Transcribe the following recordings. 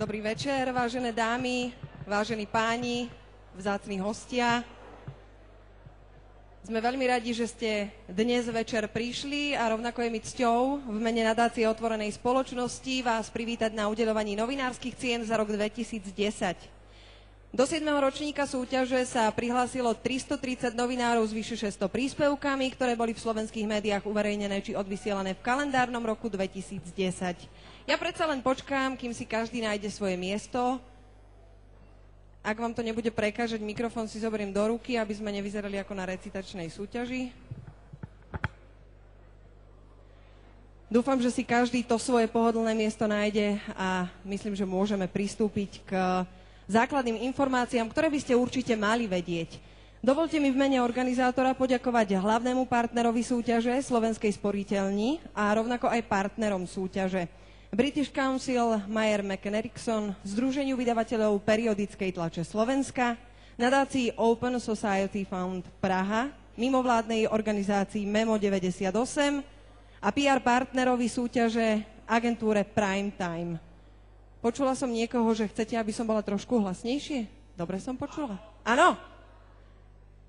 Dobrý večer, vážené dámy, vážení páni, vzácni hostia. Sme veľmi radi, že ste dnes večer prišli a rovnako je mi cťou v mene nadácie Otvorenej spoločnosti vás privítať na udelovaní novinárskych cien za rok 2010. Do 7. ročníka súťaže sa prihlásilo 330 novinárov s vyše 600 príspevkami, ktoré boli v slovenských médiách uverejnené či odvysielané v kalendárnom roku 2010. Ja predsa len počkám, kým si každý nájde svoje miesto. Ak vám to nebude prekážať, mikrofón si zoberiem do ruky, aby sme nevyzerali ako na recitačnej súťaži. Dúfam, že si každý to svoje pohodlné miesto nájde a myslím, že môžeme pristúpiť k základným informáciám, ktoré by ste určite mali vedieť. Dovolte mi v mene organizátora poďakovať hlavnému partnerovi súťaže Slovenskej sporiteľni a rovnako aj partnerom súťaže. British Council Mayer McEnerickson, Združeniu vydavateľov periodickej tlače Slovenska, nadácii Open Society Fund Praha, mimovládnej organizácii Memo 98 a PR partnerovi súťaže agentúre Prime Time. Počula som niekoho, že chcete, aby som bola trošku hlasnejšie? Dobre som počula? Áno?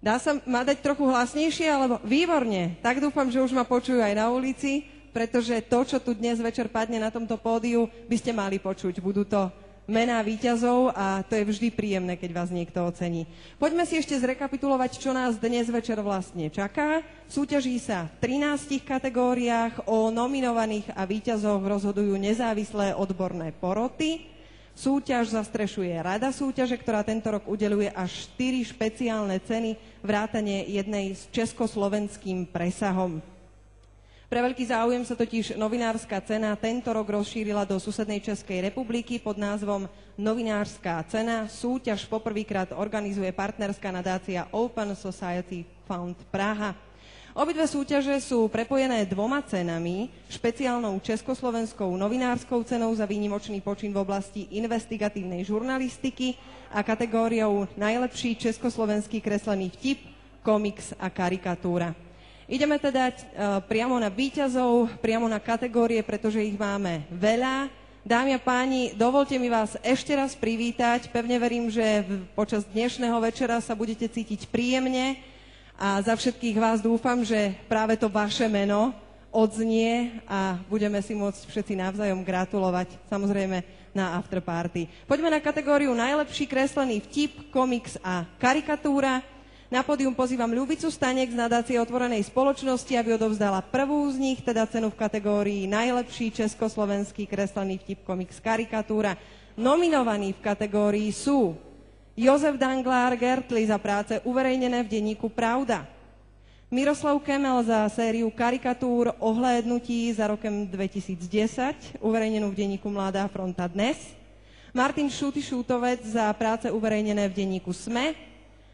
Dá sa ma dať trochu hlasnejšie, alebo výborne. Tak dúfam, že už ma počujú aj na ulici, pretože to, čo tu dnes večer padne na tomto pódiu, by ste mali počuť. Budú to mená výťazov a to je vždy príjemné, keď vás niekto ocení. Poďme si ešte zrekapitulovať, čo nás dnes večer vlastne čaká. Súťaží sa v 13 kategóriách, o nominovaných a výťazoch rozhodujú nezávislé odborné poroty. Súťaž zastrešuje Rada súťaže, ktorá tento rok udeluje až 4 špeciálne ceny, vrátane jednej s československým presahom. Pre veľký záujem sa totiž novinárska cena tento rok rozšírila do susednej Českej republiky pod názvom Novinárska cena. Súťaž poprvýkrát organizuje partnerská nadácia Open Society Fund Praha. Obidve súťaže sú prepojené dvoma cenami, špeciálnou československou novinárskou cenou za výnimočný počin v oblasti investigatívnej žurnalistiky a kategóriou najlepší československý kreslený vtip, komiks a karikatúra. Ideme teda uh, priamo na výťazov, priamo na kategórie, pretože ich máme veľa. Dámy a páni, dovolte mi vás ešte raz privítať. Pevne verím, že počas dnešného večera sa budete cítiť príjemne a za všetkých vás dúfam, že práve to vaše meno odznie a budeme si môcť všetci navzájom gratulovať, samozrejme na afterparty. Poďme na kategóriu najlepší kreslený vtip, komiks a karikatúra. Na pódium pozývam Ľubicu Stanek z nadácie Otvorenej spoločnosti, aby odovzdala prvú z nich, teda cenu v kategórii Najlepší československý kreslený vtip komiks karikatúra. Nominovaní v kategórii sú Jozef Danglár Gertli za práce uverejnené v denníku Pravda, Miroslav Kemel za sériu karikatúr o hlédnutí za rokem 2010, uverejnenú v denníku Mladá fronta dnes, Martin Šuty Šútovec za práce uverejnené v denníku SME,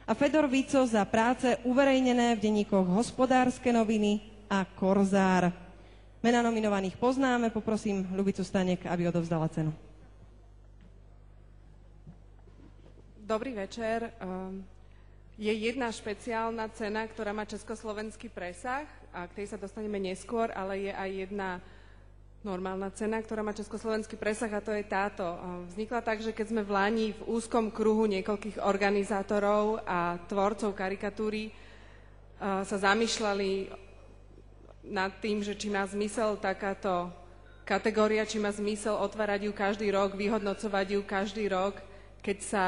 a Fedor Vico za práce uverejnené v denníkoch Hospodárske noviny a Korzár. Mena nominovaných poznáme, poprosím Ľubicu Stanek, aby odovzdala cenu. Dobrý večer. Ehm, je jedna špeciálna cena, ktorá má československý presah a k tej sa dostaneme neskôr, ale je aj jedna normálna cena, ktorá má československý presah a to je táto. Vznikla tak, že keď sme v Lani v úzkom kruhu niekoľkých organizátorov a tvorcov karikatúry sa zamýšľali nad tým, že či má zmysel takáto kategória, či má zmysel otvárať ju každý rok, vyhodnocovať ju každý rok, keď sa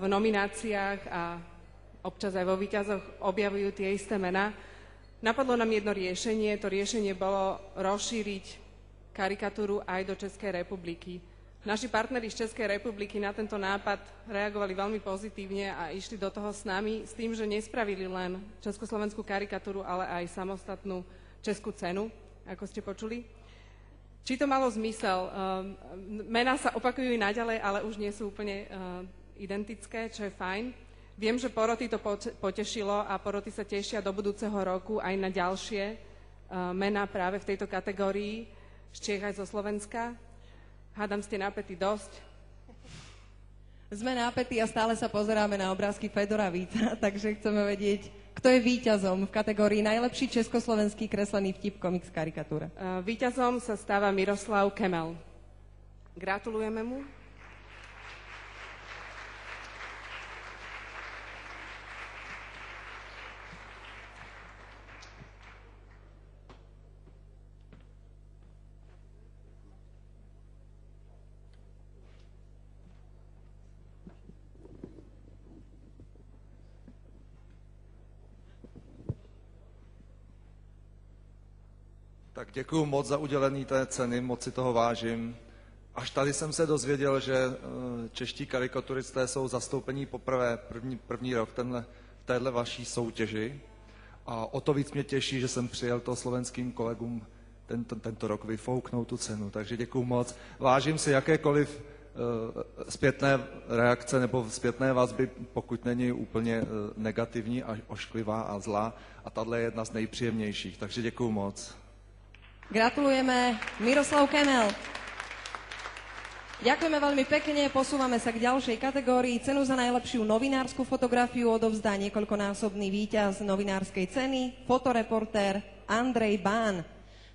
v nomináciách a občas aj vo výťazoch objavujú tie isté mená. Napadlo nám jedno riešenie. To riešenie bolo rozšíriť karikatúru aj do Českej republiky. Naši partneri z Českej republiky na tento nápad reagovali veľmi pozitívne a išli do toho s nami s tým, že nespravili len československú karikatúru, ale aj samostatnú českú cenu, ako ste počuli. Či to malo zmysel? Ehm, mená sa opakujú i naďalej, ale už nie sú úplne ehm, identické, čo je fajn. Viem, že poroty to potešilo a poroty sa tešia do budúceho roku aj na ďalšie ehm, mená práve v tejto kategórii z Čech aj zo Slovenska. Hádam, ste napätí dosť. Sme napätí a stále sa pozeráme na obrázky Fedora Víta, takže chceme vedieť, kto je víťazom v kategórii najlepší československý kreslený vtip komiks karikatúra. Víťazom sa stáva Miroslav Kemel. Gratulujeme mu. Děkuji moc za udělení té ceny, moc si toho vážím. Až tady jsem se dozvěděl, že eh, čeští karikaturisté jsou zastoupení poprvé první, první rok tenhle, v téhle vaší soutěži. A o to víc mě těší, že jsem přijel to slovenským kolegům tento, tento rok vyfouknout tu cenu. Takže děkuji moc. Vážím si jakékoliv uh, zpětné reakce nebo zpětné vazby, pokud není úplně uh, negativní a ošklivá a zlá. A tahle je jedna z nejpříjemnějších. Takže děkuji moc. Gratulujeme Miroslav Kemel. Ďakujeme veľmi pekne, posúvame sa k ďalšej kategórii. Cenu za najlepšiu novinárskú fotografiu odovzdá niekoľkonásobný víťaz novinárskej ceny, fotoreportér Andrej Bán.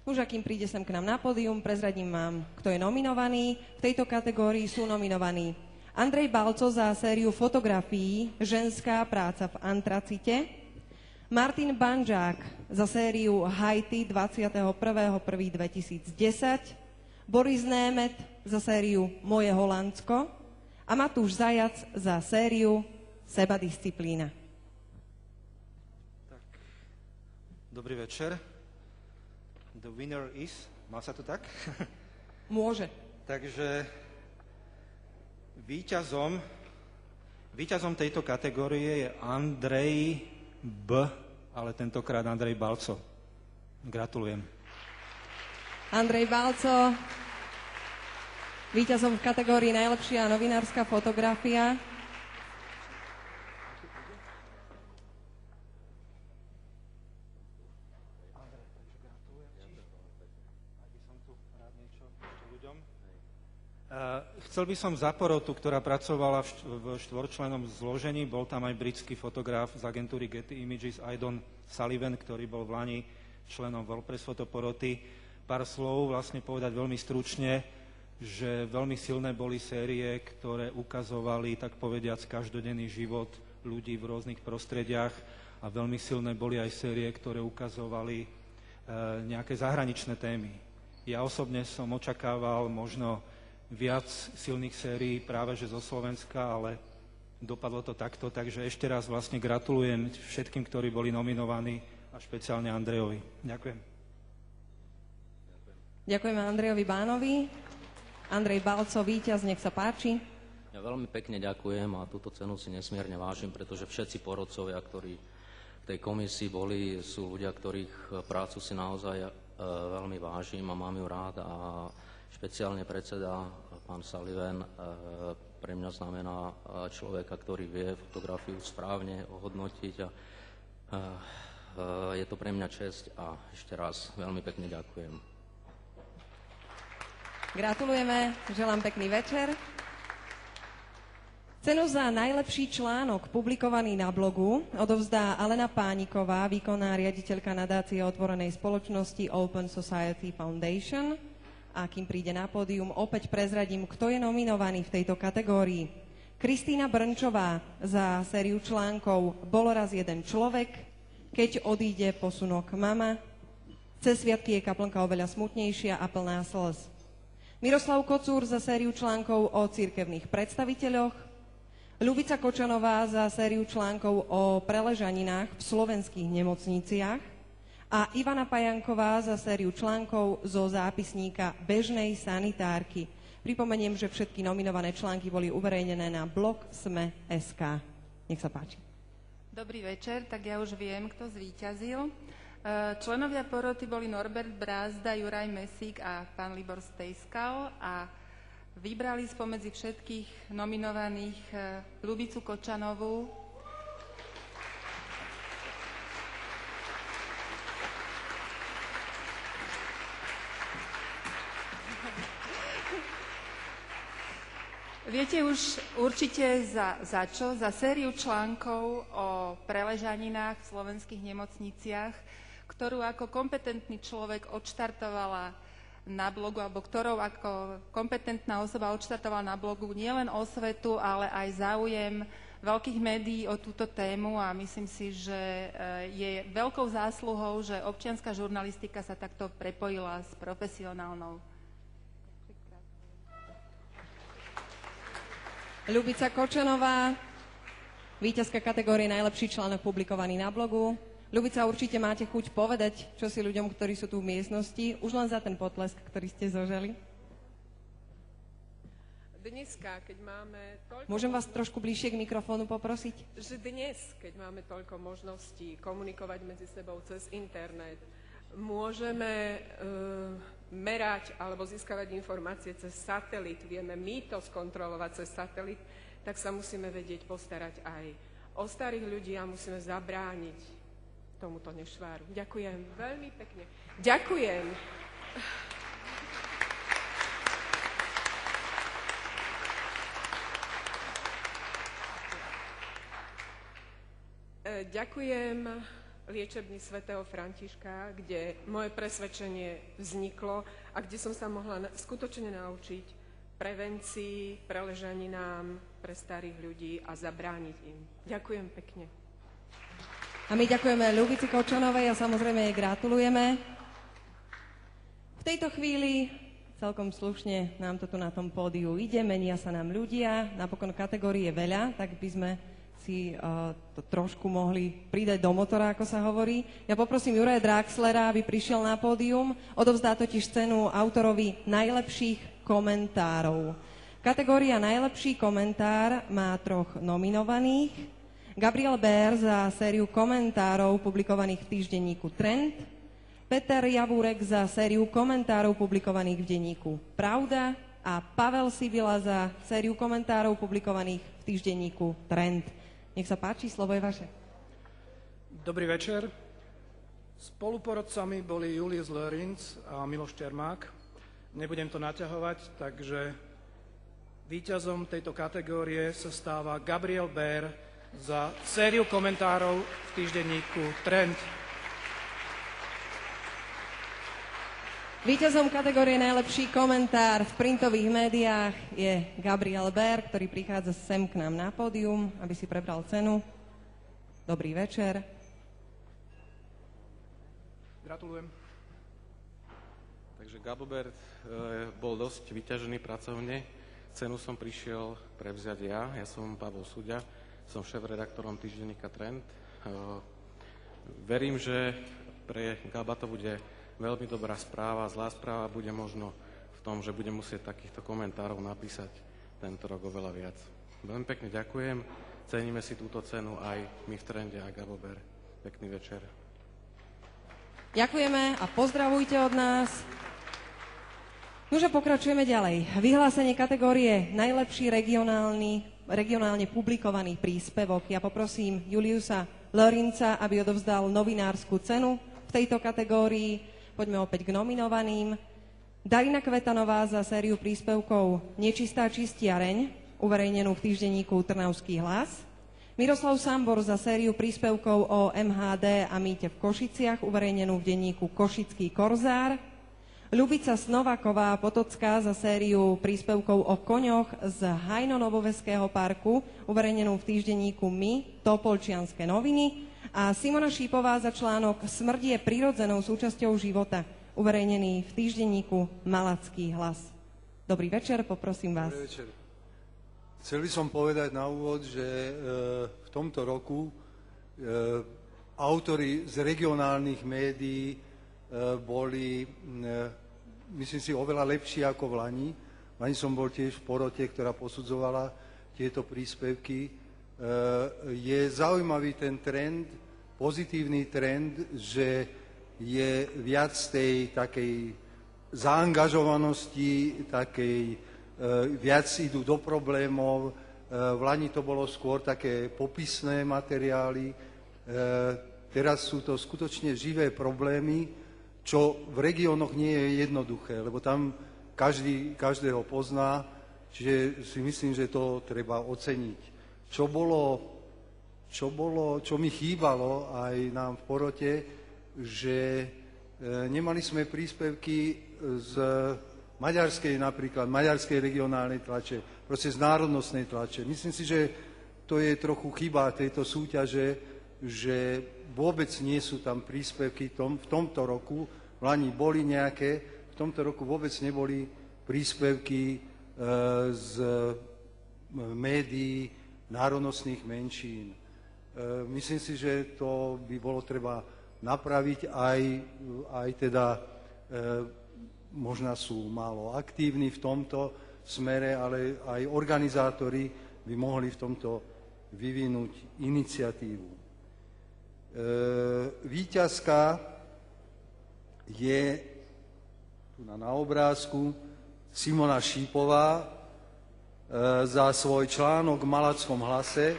Už akým príde sem k nám na pódium, prezradím vám, kto je nominovaný. V tejto kategórii sú nominovaní Andrej Balco za sériu fotografií Ženská práca v antracite, Martin Banžák za sériu Haiti 21.1.2010, Boris Német za sériu Moje Holandsko a Matúš Zajac za sériu Sebadisciplína. Tak. Dobrý večer. The winner is... Má sa to tak? Môže. Takže víťazom, víťazom tejto kategórie je Andrej B., ale tentokrát Andrej Balco. Gratulujem. Andrej Balco, víťazom v kategórii najlepšia novinárska fotografia. Chcel by som za porotu, ktorá pracovala v štvorčlenom zložení, bol tam aj britský fotograf z agentúry Getty Images, Aidon Sullivan, ktorý bol v Lani členom WordPress fotoporoty. Pár slov vlastne povedať veľmi stručne, že veľmi silné boli série, ktoré ukazovali, tak povediac, každodenný život ľudí v rôznych prostrediach a veľmi silné boli aj série, ktoré ukazovali e, nejaké zahraničné témy. Ja osobne som očakával možno viac silných sérií práve že zo Slovenska, ale dopadlo to takto, takže ešte raz vlastne gratulujem všetkým, ktorí boli nominovaní a špeciálne Andrejovi. Ďakujem. Ďakujeme Andrejovi Bánovi. Andrej Balco, víťaz, nech sa páči. Ja veľmi pekne ďakujem a túto cenu si nesmierne vážim, pretože všetci porodcovia, ktorí v tej komisii boli, sú ľudia, ktorých prácu si naozaj e, veľmi vážim a mám ju rád a Špeciálne predseda, pán Sullivan, eh, pre mňa znamená eh, človeka, ktorý vie fotografiu správne ohodnotiť a eh, je to pre mňa česť a ešte raz veľmi pekne ďakujem. Gratulujeme, želám pekný večer. Cenu za najlepší článok publikovaný na blogu odovzdá Alena Pániková, výkonná riaditeľka nadácie otvorenej spoločnosti Open Society Foundation a kým príde na pódium, opäť prezradím, kto je nominovaný v tejto kategórii. Kristýna Brnčová za sériu článkov Bol raz jeden človek, Keď odíde posunok mama, Cez sviatky je kaplnka oveľa smutnejšia a plná slz. Miroslav Kocúr za sériu článkov o cirkevných predstaviteľoch, Ľubica Kočanová za sériu článkov o preležaninách v slovenských nemocniciach, a Ivana Pajanková za sériu článkov zo zápisníka Bežnej sanitárky. Pripomeniem, že všetky nominované články boli uverejnené na blog Sme.sk. Nech sa páči. Dobrý večer, tak ja už viem, kto zvíťazil. E, členovia poroty boli Norbert Brázda, Juraj Mesík a pán Libor Stejskal a vybrali spomedzi všetkých nominovaných e, Lubicu Kočanovú, Viete už určite za, za čo? Za sériu článkov o preležaninách v slovenských nemocniciach, ktorú ako kompetentný človek odštartovala na blogu, alebo ktorou ako kompetentná osoba odštartovala na blogu nielen osvetu, ale aj záujem veľkých médií o túto tému a myslím si, že eh, je veľkou zásluhou, že občianská žurnalistika sa takto prepojila s profesionálnou. Ľubica Kočanová, víťazka kategórie najlepší článok publikovaný na blogu. Ľubica, určite máte chuť povedať, čo si ľuďom, ktorí sú tu v miestnosti, už len za ten potlesk, ktorý ste zožali. Dneska, keď máme toľko... Môžem vás trošku bližšie k mikrofónu poprosiť? Že dnes, keď máme toľko možností komunikovať medzi sebou cez internet, môžeme uh, merať alebo získavať informácie cez satelit, vieme my to skontrolovať cez satelit, tak sa musíme vedieť postarať aj o starých ľudí a musíme zabrániť tomuto nešváru. Ďakujem veľmi pekne. Ďakujem. E, ďakujem liečebni svätého Františka, kde moje presvedčenie vzniklo a kde som sa mohla skutočne naučiť prevencii, preležaninám pre starých ľudí a zabrániť im. Ďakujem pekne. A my ďakujeme Ľubici Kočanovej a samozrejme jej gratulujeme. V tejto chvíli celkom slušne nám to tu na tom pódiu ide, menia sa nám ľudia, napokon kategórie veľa, tak by sme si uh, to trošku mohli pridať do motora, ako sa hovorí. Ja poprosím Juraja Draxlera, aby prišiel na pódium. Odovzdá totiž cenu autorovi najlepších komentárov. Kategória najlepší komentár má troch nominovaných. Gabriel Bér za sériu komentárov publikovaných v týždenníku Trend, Peter Javúrek za sériu komentárov publikovaných v denníku Pravda a Pavel Sivila za sériu komentárov publikovaných v týždenníku Trend. Nech sa páči, slovo je vaše. Dobrý večer. Spoluporodcami boli Julius Lorenz a Miloš Čermák. Nebudem to naťahovať, takže víťazom tejto kategórie sa stáva Gabriel Bér za sériu komentárov v týždenníku Trend. Výťazom kategórie najlepší komentár v printových médiách je Gabriel Ber, ktorý prichádza sem k nám na pódium, aby si prebral cenu. Dobrý večer. Gratulujem. Takže Gabobert e, bol dosť vyťažený pracovne. Cenu som prišiel prevziať ja, ja som Pavel Sudia. Som šéf-redaktorom týždenníka Trend. Verím, že pre Gaba to bude veľmi dobrá správa. Zlá správa bude možno v tom, že budem musieť takýchto komentárov napísať tento rok oveľa viac. Veľmi pekne ďakujem. Ceníme si túto cenu aj my v Trende a Gabober. Pekný večer. Ďakujeme a pozdravujte od nás. Nože pokračujeme ďalej. Vyhlásenie kategórie najlepší regionálny regionálne publikovaný príspevok. Ja poprosím Juliusa Lorinca, aby odovzdal novinárskú cenu v tejto kategórii. Poďme opäť k nominovaným. Darina Kvetanová za sériu príspevkov Nečistá čistiareň, uverejnenú v týždenníku Trnavský hlas. Miroslav Sambor za sériu príspevkov o MHD a mýte v Košiciach, uverejnenú v denníku Košický korzár. Ľubica Snovaková Potocká za sériu príspevkov o koňoch z Hajno-Novoveského parku, uverejnenú v týždenníku My, Topolčianske noviny. A Simona Šípová za článok Smrť je prirodzenou súčasťou života, uverejnený v týždenníku Malacký hlas. Dobrý večer, poprosím vás. Dobrý večer. Chcel by som povedať na úvod, že e, v tomto roku e, autory z regionálnych médií E, boli, e, myslím si, oveľa lepší ako v Lani. Lani som bol tiež v porote, ktorá posudzovala tieto príspevky. Je zaujímavý ten trend, pozitívny trend, že je viac tej takej zaangažovanosti, takej, viac idú do problémov. V Lani to bolo skôr také popisné materiály. Teraz sú to skutočne živé problémy, čo v regiónoch nie je jednoduché, lebo tam každý, každého pozná, čiže si myslím, že to treba oceniť. Čo bolo, čo, bolo, čo mi chýbalo aj nám v porote, že e, nemali sme príspevky z maďarskej napríklad, maďarskej regionálnej tlače, proste z národnostnej tlače. Myslím si, že to je trochu chyba tejto súťaže, že vôbec nie sú tam príspevky tom, v tomto roku, v Lani boli nejaké, v tomto roku vôbec neboli príspevky e, z médií národnostných menšín. E, myslím si, že to by bolo treba napraviť aj, aj teda možno sú málo aktívni v tomto smere, ale aj organizátori by mohli v tomto vyvinúť iniciatívu. E, výťazka je tu na, na obrázku Simona Šípová e, za svoj článok v Malackom hlase.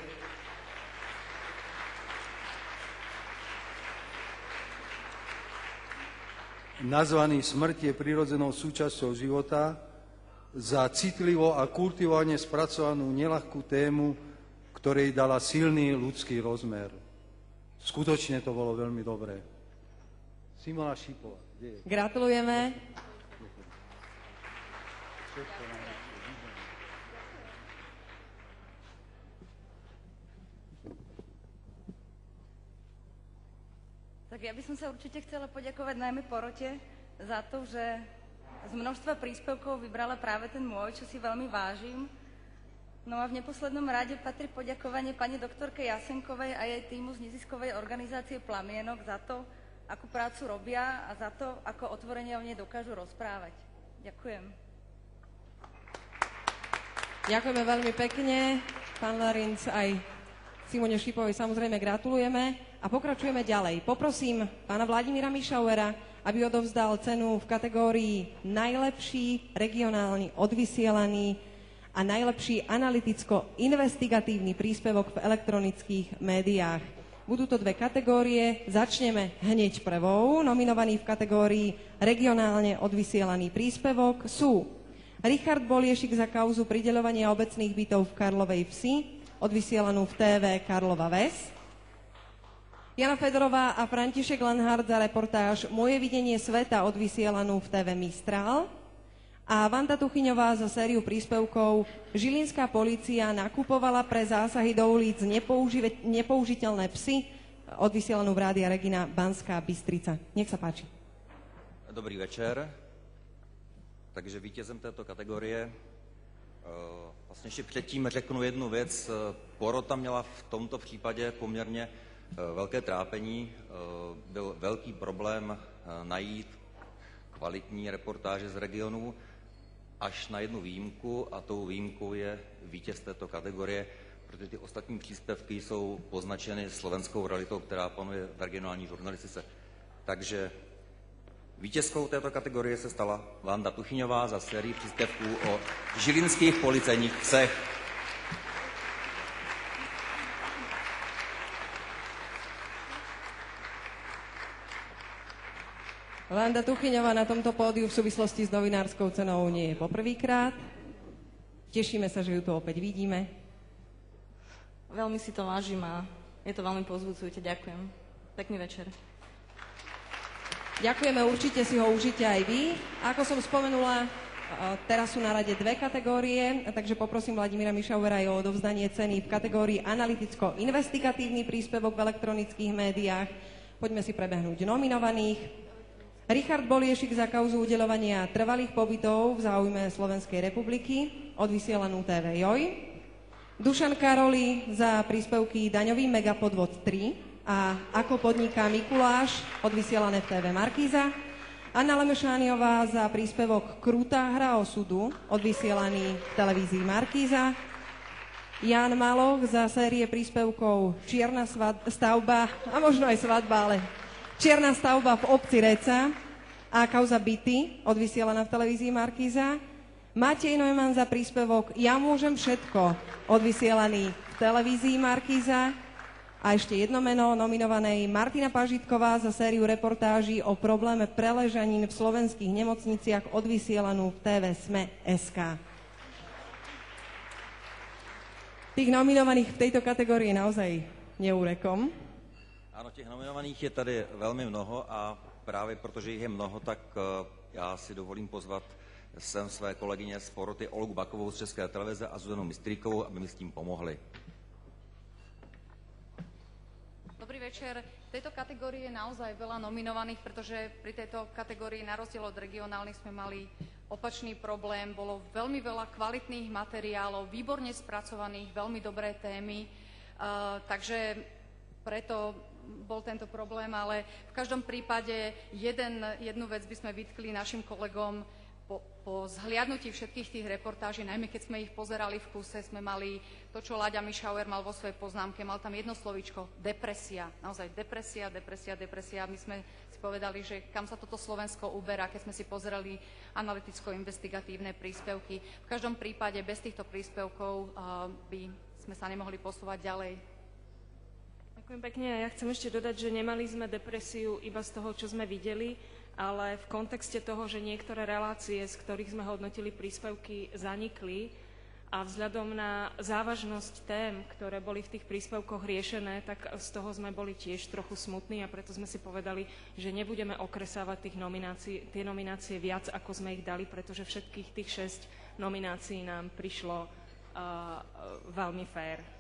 Nazvaný Smrť je prirodzenou súčasťou života, za citlivo a kultivovane spracovanú nelahkú tému, ktorej dala silný ľudský rozmer. Skutočne to bolo veľmi dobré. Simona Šípová. Gratulujeme. Tak ja by som sa určite chcela poďakovať najmä porote za to, že z množstva príspevkov vybrala práve ten môj, čo si veľmi vážim. No a v neposlednom rade patrí poďakovanie pani doktorke Jasenkovej a jej týmu z neziskovej organizácie Plamienok za to, akú prácu robia a za to, ako otvorene o nej dokážu rozprávať. Ďakujem. Ďakujeme veľmi pekne, pán Larinc, aj Simone Šipovej samozrejme gratulujeme a pokračujeme ďalej. Poprosím pána Vladimíra Mišauera, aby odovzdal cenu v kategórii najlepší regionálny odvysielaný a najlepší analyticko-investigatívny príspevok v elektronických médiách. Budú to dve kategórie. Začneme hneď prvou. Nominovaný v kategórii regionálne odvysielaný príspevok sú Richard Boliešik za kauzu prideľovania obecných bytov v Karlovej Vsi, odvysielanú v TV Karlova Ves. Jana Fedorová a František Lenhard za reportáž Moje videnie sveta odvysielanú v TV Mistral. A Vanda Tuchyňová za sériu príspevkov Žilinská policia nakupovala pre zásahy do ulic nepoužiteľné psy odvysielanú v Rádia Regina Banská Bystrica. Nech sa páči. Dobrý večer. Takže vítězem této kategorie Eh, vlastně ještě předtím řeknu jednu věc. Eh, porota měla v tomto případě poměrně velké trápení. Byl velký problém najít kvalitní reportáže z regionu až na jednu výjimku a tou výjimkou je vítěz této kategorie, protože ty ostatní příspěvky jsou poznačeny slovenskou realitou, která panuje v regionální žurnalistice. Takže Vítězkou této kategorie se stala Vanda Tuchyňová za sérii příspěvků o žilinských policejních psech. Vanda Tuchyňová na tomto pódiu v súvislosti s novinárskou cenou nie je poprvýkrát. Tešíme sa, že ju tu opäť vidíme. Veľmi si to vážim a je to veľmi pozbudzujúce. Ďakujem. Pekný večer. Ďakujeme, určite si ho užite aj vy. Ako som spomenula, teraz sú na rade dve kategórie, takže poprosím Vladimíra Mišauvera aj o odovzdanie ceny v kategórii analyticko-investigatívny príspevok v elektronických médiách. Poďme si prebehnúť nominovaných. Richard Boliešik za kauzu udelovania trvalých pobytov v záujme Slovenskej republiky, odvysielanú TV JOJ. Dušan Karoli za príspevky Daňový megapodvod 3, a Ako podniká Mikuláš, odvysielané v TV Markíza. Anna Lemešániová za príspevok Krutá hra osudu, odvysielaný v televízii Markíza. Jan Maloch za série príspevkov Čierna stavba, a možno aj svadba, ale Čierna stavba v obci Reca a kauza byty, odvysielaná v televízii Markíza. Matej Neumann za príspevok Ja môžem všetko, odvysielaný v televízii Markíza. A ešte jedno meno nominovanej Martina Pažitková za sériu reportáží o probléme preležanín v slovenských nemocniciach odvysielanú v TV Sme SK. Tých nominovaných v tejto kategórii naozaj neúrekom. Áno, těch nominovaných je tady velmi mnoho a právě protože jich je mnoho, tak eh, já si dovolím pozvat sem své kolegyně z poroty Olgu Bakovou z České televize a Zuzanu Mistríkovou, aby mi s tím pomohli. Dobrý večer. V tejto kategórii je naozaj veľa nominovaných, pretože pri tejto kategórii na rozdiel od regionálnych sme mali opačný problém. Bolo veľmi veľa kvalitných materiálov, výborne spracovaných, veľmi dobré témy. Uh, takže preto bol tento problém, ale v každom prípade jeden, jednu vec by sme vytkli našim kolegom, po, po zhliadnutí všetkých tých reportáží, najmä keď sme ich pozerali v kuse, sme mali to, čo Láďa Mišauer mal vo svojej poznámke, mal tam jedno slovíčko, depresia. Naozaj depresia, depresia, depresia. My sme si povedali, že kam sa toto Slovensko uberá, keď sme si pozerali analyticko-investigatívne príspevky. V každom prípade bez týchto príspevkov uh, by sme sa nemohli posúvať ďalej. Ďakujem pekne ja chcem ešte dodať, že nemali sme depresiu iba z toho, čo sme videli, ale v kontexte toho, že niektoré relácie, z ktorých sme hodnotili príspevky, zanikli a vzhľadom na závažnosť tém, ktoré boli v tých príspevkoch riešené, tak z toho sme boli tiež trochu smutní a preto sme si povedali, že nebudeme okresávať tých nominácií, tie nominácie viac, ako sme ich dali, pretože všetkých tých šesť nominácií nám prišlo uh, veľmi fér.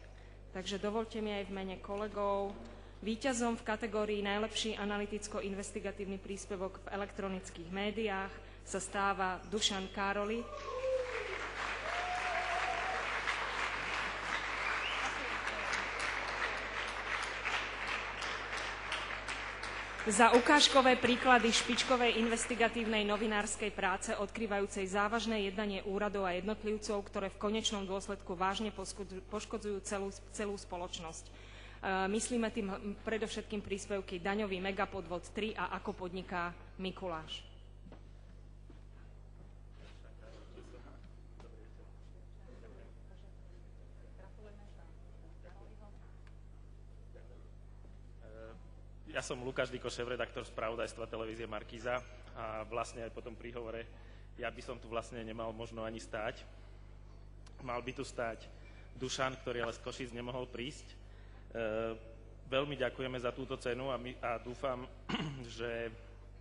Takže dovolte mi aj v mene kolegov Výťazom v kategórii Najlepší analyticko-investigatívny príspevok v elektronických médiách sa stáva Dušan Károli. Za ukážkové príklady špičkovej investigatívnej novinárskej práce odkrývajúcej závažné jednanie úradov a jednotlivcov, ktoré v konečnom dôsledku vážne poškodzujú celú, celú spoločnosť. Myslíme tým predovšetkým príspevky Daňový megapodvod 3 a Ako podniká Mikuláš. Ja som Lukáš Diko, šéf-redaktor spravodajstva televízie Markíza a vlastne aj po tom príhovore ja by som tu vlastne nemal možno ani stáť. Mal by tu stáť Dušan, ktorý ale z Košic nemohol prísť E, veľmi ďakujeme za túto cenu a, my, a dúfam, že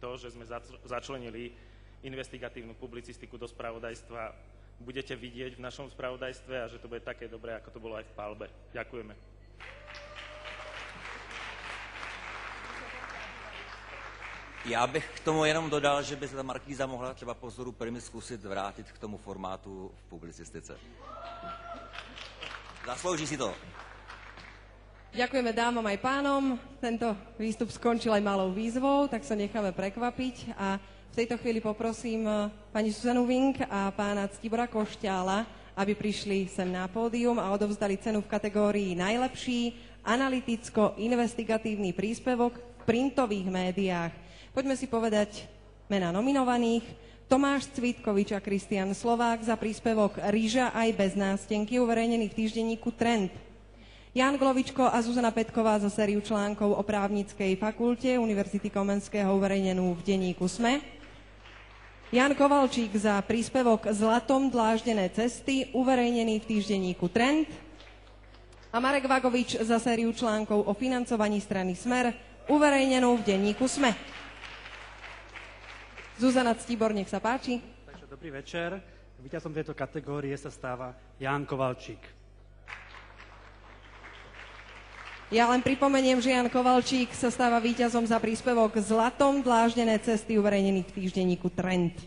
to, že sme začlenili investigatívnu publicistiku do spravodajstva, budete vidieť v našom spravodajstve a že to bude také dobré, ako to bolo aj v Palbe. Ďakujeme. Já bych k tomu jenom dodal, že by se ta Markýza mohla třeba po vzoru Primy zkusit vrátit k tomu formátu v publicistice. Zaslouží si to. Ďakujeme dámom aj pánom. Tento výstup skončil aj malou výzvou, tak sa necháme prekvapiť. A v tejto chvíli poprosím eh, pani Suzanu Vink a pána Ctibora Košťála, aby prišli sem na pódium a odovzdali cenu v kategórii Najlepší analyticko-investigatívny príspevok v printových médiách. Poďme si povedať mena nominovaných. Tomáš Cvitkovič a Kristian Slovák za príspevok Ríža aj bez nástenky, uverejnený v týždenníku Trend. Jan Glovičko a Zuzana Petková za sériu článkov o právnickej fakulte Univerzity Komenského uverejnenú v denníku SME. Jan Kovalčík za príspevok Zlatom dláždené cesty, uverejnený v týždenníku Trend. A Marek Vagovič za sériu článkov o financovaní strany Smer, uverejnenú v denníku SME. Zuzana Ctibor, nech sa páči. Takže dobrý večer. Víťazom tejto kategórie sa stáva Jan Kovalčík. Ja len pripomeniem, že Jan Kovalčík sa stáva víťazom za príspevok Zlatom dláždené cesty uverejnený v týždenníku Trend.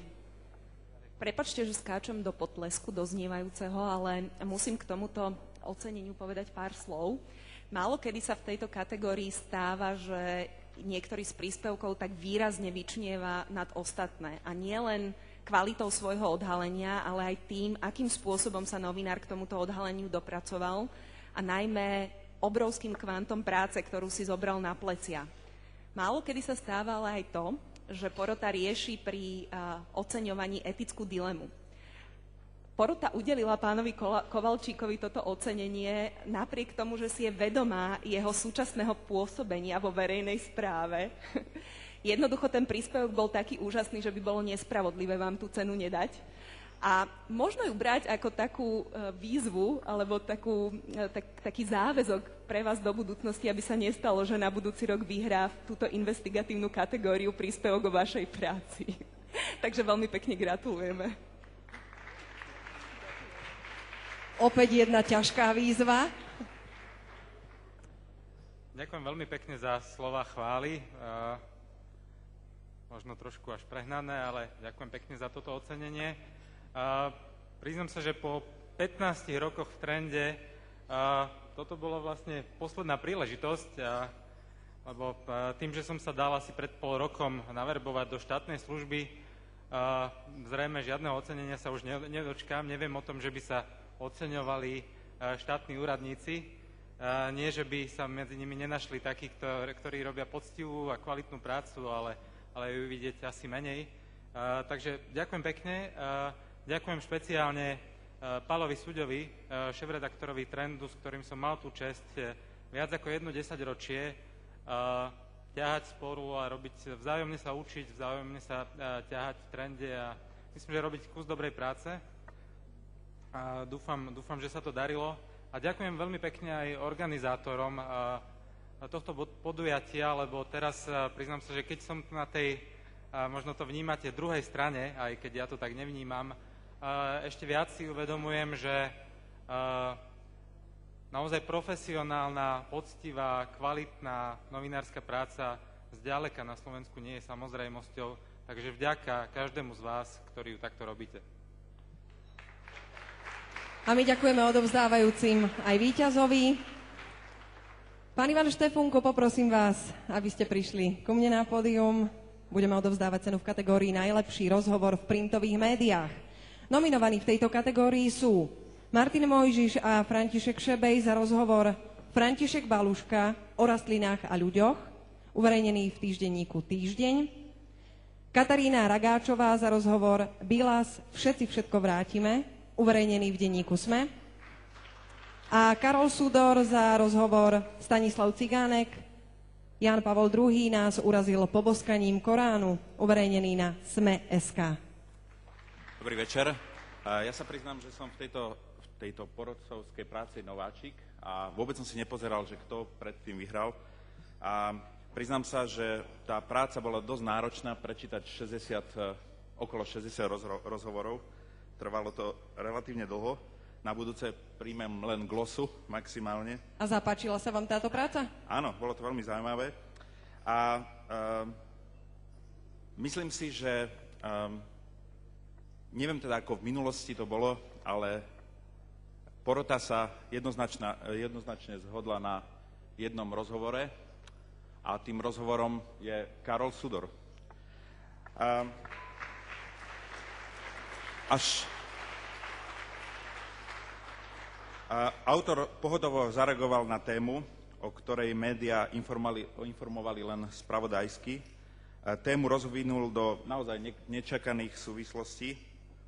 Prepačte, že skáčem do potlesku doznievajúceho, ale musím k tomuto oceneniu povedať pár slov. Málo kedy sa v tejto kategórii stáva, že niektorý z príspevkov tak výrazne vyčnieva nad ostatné. A nie len kvalitou svojho odhalenia, ale aj tým, akým spôsobom sa novinár k tomuto odhaleniu dopracoval a najmä obrovským kvantom práce, ktorú si zobral na plecia. Málo kedy sa stáva ale aj to, že porota rieši pri uh, oceňovaní etickú dilemu. Porota udelila pánovi Kovalčíkovi toto ocenenie napriek tomu, že si je vedomá jeho súčasného pôsobenia vo verejnej správe. Jednoducho ten príspevok bol taký úžasný, že by bolo nespravodlivé vám tú cenu nedať. A možno ju brať ako takú e, výzvu alebo takú, e, tak, taký záväzok pre vás do budúcnosti, aby sa nestalo, že na budúci rok vyhrá túto investigatívnu kategóriu príspevok o vašej práci. Takže veľmi pekne gratulujeme. Opäť jedna ťažká výzva. Ďakujem veľmi pekne za slova chvály. Uh, možno trošku až prehnané, ale ďakujem pekne za toto ocenenie. Priznám sa, že po 15 rokoch v trende a toto bolo vlastne posledná príležitosť, lebo tým, že som sa dal asi pred pol rokom naverbovať do štátnej služby, zrejme žiadneho ocenenia sa už ne, nedočkám. Neviem o tom, že by sa oceňovali a, štátni úradníci. A, nie, že by sa medzi nimi nenašli takí, ktorí, robia poctivú a kvalitnú prácu, ale, ale ju vidieť asi menej. A, takže ďakujem pekne. Ďakujem špeciálne Pálovi Suďovi, šéf-redaktorovi Trendu, s ktorým som mal tú čest viac ako jedno desaťročie ťahať sporu a robiť, vzájomne sa učiť, vzájomne sa ťahať v trende a myslím, že robiť kus dobrej práce. A dúfam, dúfam, že sa to darilo. A ďakujem veľmi pekne aj organizátorom tohto podujatia, lebo teraz priznám sa, že keď som na tej, možno to vnímate, druhej strane, aj keď ja to tak nevnímam, ešte viac si uvedomujem, že naozaj profesionálna, poctivá, kvalitná novinárska práca zďaleka na Slovensku nie je samozrejmosťou, takže vďaka každému z vás, ktorý ju takto robíte. A my ďakujeme odovzdávajúcim aj víťazovi. Pán Ivan Štefunko, poprosím vás, aby ste prišli ku mne na pódium. Budeme odovzdávať cenu v kategórii Najlepší rozhovor v printových médiách. Nominovaní v tejto kategórii sú Martin Mojžiš a František Šebej za rozhovor František Baluška o rastlinách a ľuďoch, uverejnený v týždenníku Týždeň, Katarína Ragáčová za rozhovor Bilas Všetci všetko vrátime, uverejnený v denníku SME, a Karol Sudor za rozhovor Stanislav Cigánek, Jan Pavol II nás urazil poboskaním Koránu, uverejnený na SME.sk. Dobrý večer. Ja sa priznám, že som v tejto, v tejto porodcovskej práci nováčik a vôbec som si nepozeral, že kto predtým vyhral. A priznám sa, že tá práca bola dosť náročná, prečítať 60, okolo 60 rozho- rozhovorov. Trvalo to relatívne dlho. Na budúce príjmem len glosu maximálne. A zapáčila sa vám táto práca? Áno, bolo to veľmi zaujímavé. A uh, myslím si, že um, Neviem teda, ako v minulosti to bolo, ale porota sa jednoznačne zhodla na jednom rozhovore a tým rozhovorom je Karol Sudor. A, až autor pohodovo zareagoval na tému, o ktorej médiá informovali, len spravodajsky. Tému rozvinul do naozaj nečakaných súvislostí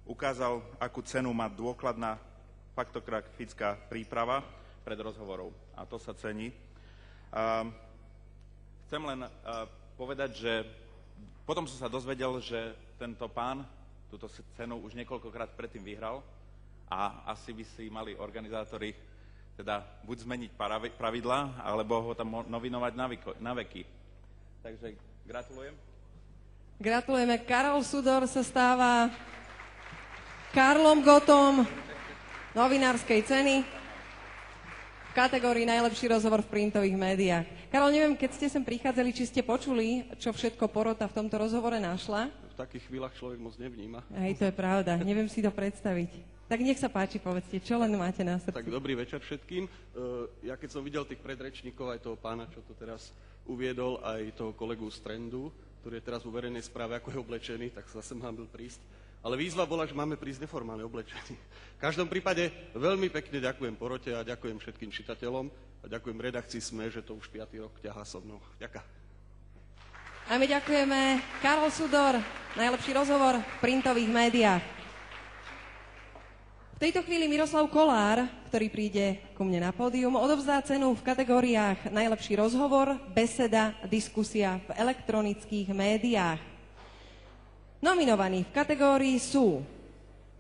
ukázal, akú cenu má dôkladná faktografická príprava pred rozhovorov. A to sa cení. Chcem len povedať, že potom som sa dozvedel, že tento pán túto cenu už niekoľkokrát predtým vyhral a asi by si mali organizátori teda buď zmeniť pravidla, alebo ho tam novinovať na, veky. Takže gratulujem. Gratulujeme. Karol Sudor sa stáva Karlom Gotom novinárskej ceny v kategórii najlepší rozhovor v printových médiách. Karol, neviem, keď ste sem prichádzali, či ste počuli, čo všetko porota v tomto rozhovore našla? Takých chvíľach človek moc nevníma. Hej, to je pravda. Neviem si to predstaviť. Tak nech sa páči, povedzte, čo len máte na srdci. Tak dobrý večer všetkým. E, ja keď som videl tých predrečníkov, aj toho pána, čo to teraz uviedol, aj toho kolegu z Trendu, ktorý je teraz vo verejnej správe, ako je oblečený, tak sa sem mám byl prísť. Ale výzva bola, že máme prísť neformálne oblečení. V každom prípade veľmi pekne ďakujem porote a ďakujem všetkým čitateľom a ďakujem redakcii SME, že to už piatý rok ťahá so mnou. Ďakujem. A my ďakujeme. Karol Sudor, najlepší rozhovor v printových médiách. V tejto chvíli Miroslav Kolár, ktorý príde ku mne na pódium, odovzdá cenu v kategóriách Najlepší rozhovor, beseda, diskusia v elektronických médiách. Nominovaní v kategórii sú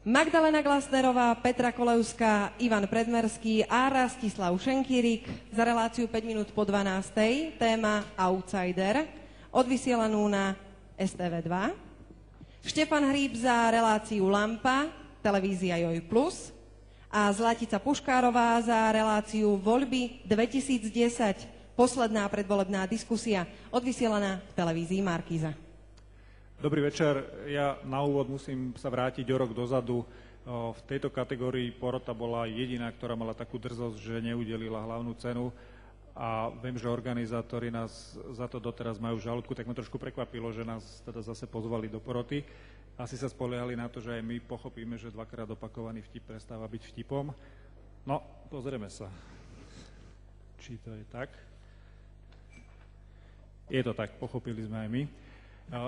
Magdalena Glasnerová, Petra Kolevská, Ivan Predmerský a Rastislav Šenkírik za reláciu 5 minút po 12. téma Outsider, odvysielanú na STV2. Štefan Hríb za reláciu Lampa, televízia Joj Plus a Zlatica Puškárová za reláciu Voľby 2010, posledná predvolebná diskusia, odvysielaná v televízii Markíza. Dobrý večer. Ja na úvod musím sa vrátiť o rok dozadu. V tejto kategórii porota bola jediná, ktorá mala takú drzosť, že neudelila hlavnú cenu a viem, že organizátori nás za to doteraz majú v žalúdku, tak ma trošku prekvapilo, že nás teda zase pozvali do poroty. Asi sa spoliehali na to, že aj my pochopíme, že dvakrát opakovaný vtip prestáva byť vtipom. No, pozrieme sa, či to je tak. Je to tak, pochopili sme aj my.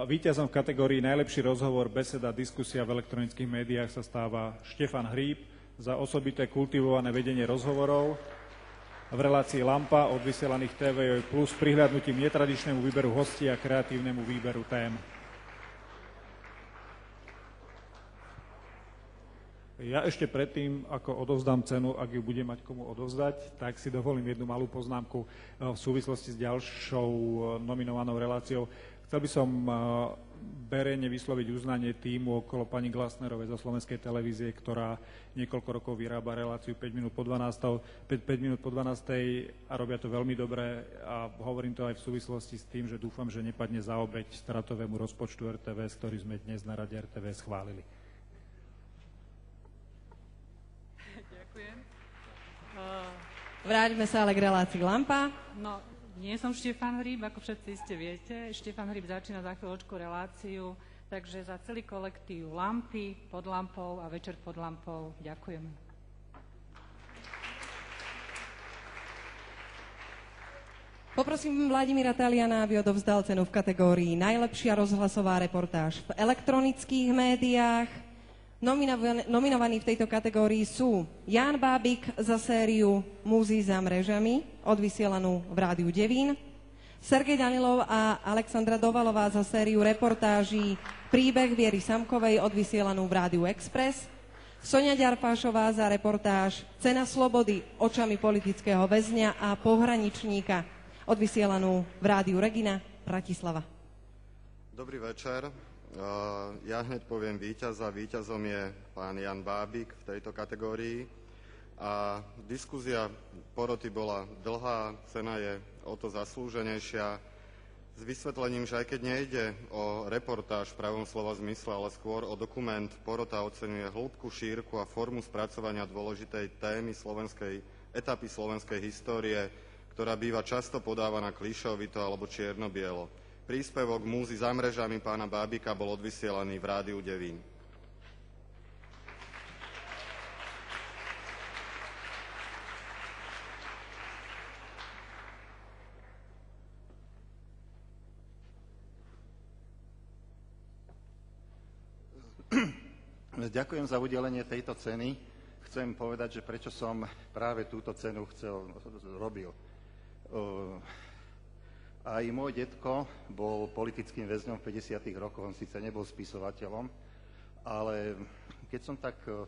Výťazom v kategórii Najlepší rozhovor, beseda, diskusia v elektronických médiách sa stáva Štefan Hríb za osobité kultivované vedenie rozhovorov v relácii Lampa od vysielaných TV Plus prihľadnutím netradičnému výberu hostí a kreatívnemu výberu tém. Ja ešte predtým, ako odovzdám cenu, ak ju budem mať komu odovzdať, tak si dovolím jednu malú poznámku v súvislosti s ďalšou nominovanou reláciou. Chcel by som verejne vysloviť uznanie týmu okolo pani Glasnerovej zo slovenskej televízie, ktorá niekoľko rokov vyrába reláciu 5 minút po 12, 5, 5 minút po 12 a robia to veľmi dobre a hovorím to aj v súvislosti s tým, že dúfam, že nepadne za obeď stratovému rozpočtu RTVS, ktorý sme dnes na rade RTVS schválili. Ďakujem. Vráťme sa ale k relácii Lampa. No, nie som Štefan Hríb, ako všetci ste viete. Štefan Hríb začína za chvíľočku reláciu, takže za celý kolektív Lampy, pod lampou a večer pod lampou ďakujem. Poprosím Vladimíra Taliana, aby odovzdal cenu v kategórii Najlepšia rozhlasová reportáž v elektronických médiách. Nominovaní v tejto kategórii sú Jan Bábik za sériu Múzy za mrežami, odvysielanú v Rádiu Devín, Sergej Danilov a Alexandra Dovalová za sériu reportáží Príbeh Viery Samkovej, odvysielanú v Rádiu Express, Sonia Ďarfášová za reportáž Cena slobody očami politického väzňa a pohraničníka, odvysielanú v Rádiu Regina, Bratislava. Dobrý večer. Ja hneď poviem víťaza. Víťazom je pán Jan Bábik v tejto kategórii. A diskuzia poroty bola dlhá, cena je o to zaslúženejšia. S vysvetlením, že aj keď nejde o reportáž v pravom slova zmysle, ale skôr o dokument, porota oceňuje hĺbku, šírku a formu spracovania dôležitej témy slovenskej, etapy slovenskej histórie, ktorá býva často podávaná klišovito alebo čierno-bielo. Príspevok Múzy za mrežami pána Bábika bol odvysielaný v Rádiu Devín. Ďakujem za udelenie tejto ceny. Chcem povedať, že prečo som práve túto cenu chcel, robil. Aj môj detko bol politickým väzňom v 50. rokoch, on síce nebol spisovateľom, ale keď som tak e,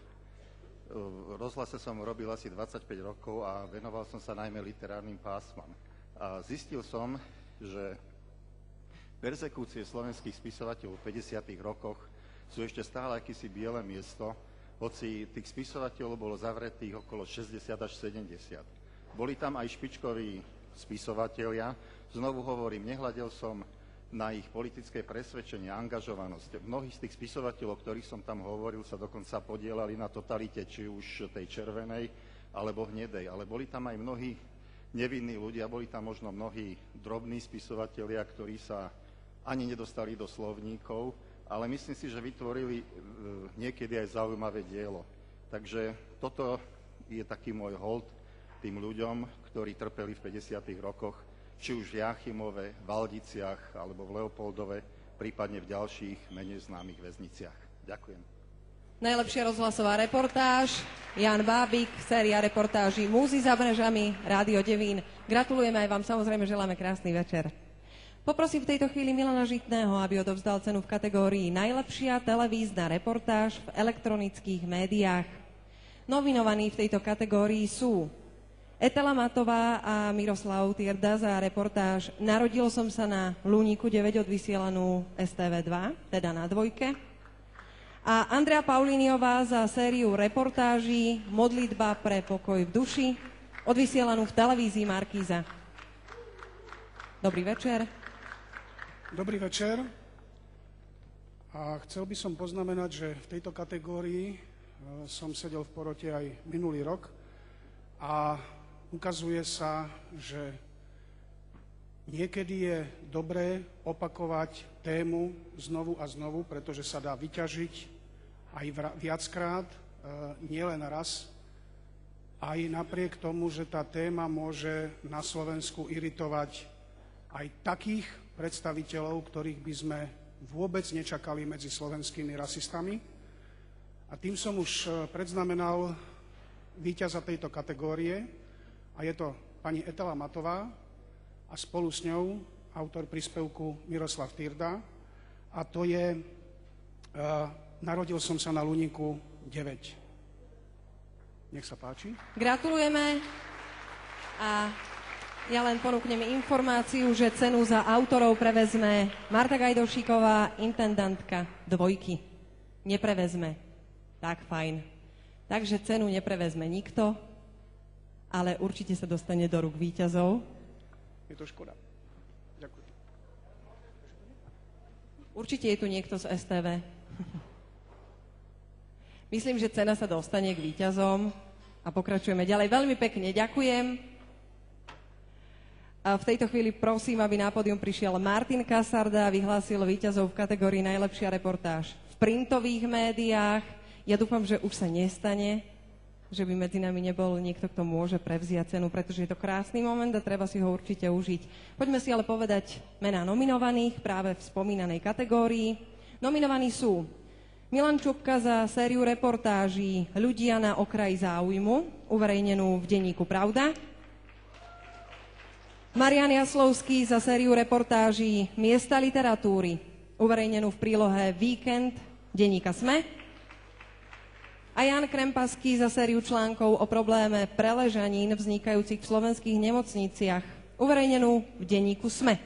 v rozhlase som robil asi 25 rokov a venoval som sa najmä literárnym pásmam. A zistil som, že persekúcie slovenských spisovateľov v 50. rokoch sú ešte stále akýsi biele miesto, hoci tých spisovateľov bolo zavretých okolo 60 až 70. Boli tam aj špičkoví spisovatelia, Znovu hovorím, nehľadel som na ich politické presvedčenie, angažovanosť. Mnohí z tých spisovateľov, ktorých som tam hovoril, sa dokonca podielali na totalite, či už tej červenej, alebo hnedej. Ale boli tam aj mnohí nevinní ľudia, boli tam možno mnohí drobní spisovatelia, ktorí sa ani nedostali do slovníkov, ale myslím si, že vytvorili e, niekedy aj zaujímavé dielo. Takže toto je taký môj hold tým ľuďom, ktorí trpeli v 50. rokoch či už v Jachimove, Valdiciach alebo v Leopoldove, prípadne v ďalších menej známych väzniciach. Ďakujem. Najlepšia rozhlasová reportáž, Jan Bábik, séria reportáží Múzy za mrežami, Rádio Devín. Gratulujeme aj vám, samozrejme želáme krásny večer. Poprosím v tejto chvíli Milana Žitného, aby odovzdal cenu v kategórii Najlepšia televízna reportáž v elektronických médiách. Nominovaní v tejto kategórii sú Etela Matová a Miroslav Tierda za reportáž Narodil som sa na Lúniku 9 odvysielanú STV2, teda na dvojke. A Andrea Paulíniová za sériu reportáží Modlitba pre pokoj v duši, odvysielanú v televízii Markíza. Dobrý večer. Dobrý večer. A chcel by som poznamenať, že v tejto kategórii som sedel v porote aj minulý rok a ukazuje sa, že niekedy je dobré opakovať tému znovu a znovu, pretože sa dá vyťažiť aj viackrát, e, nielen raz, aj napriek tomu, že tá téma môže na Slovensku iritovať aj takých predstaviteľov, ktorých by sme vôbec nečakali medzi slovenskými rasistami. A tým som už e, predznamenal víťaza tejto kategórie a je to pani Etela Matová a spolu s ňou autor príspevku Miroslav Týrda a to je uh, Narodil som sa na Luniku 9. Nech sa páči. Gratulujeme a ja len ponúknem informáciu, že cenu za autorov prevezme Marta Gajdošíková, intendantka dvojky. Neprevezme. Tak, fajn. Takže cenu neprevezme nikto, ale určite sa dostane do rúk výťazov. Je to škoda. Ďakujem. Určite je tu niekto z STV. Myslím, že cena sa dostane k výťazom a pokračujeme ďalej. Veľmi pekne ďakujem. A v tejto chvíli prosím, aby na pódium prišiel Martin Kasarda a vyhlásil víťazov v kategórii najlepšia reportáž v printových médiách. Ja dúfam, že už sa nestane, že by medzi nami nebol niekto, kto môže prevziať cenu, pretože je to krásny moment a treba si ho určite užiť. Poďme si ale povedať mená nominovaných práve v spomínanej kategórii. Nominovaní sú Milan Čupka za sériu reportáží Ľudia na okraji záujmu, uverejnenú v denníku Pravda. Marian Jaslovský za sériu reportáží Miesta literatúry, uverejnenú v prílohe Víkend denníka SME. A Jan Krempaský za sériu článkov o probléme preležanín vznikajúcich v slovenských nemocniciach, uverejnenú v denníku SME.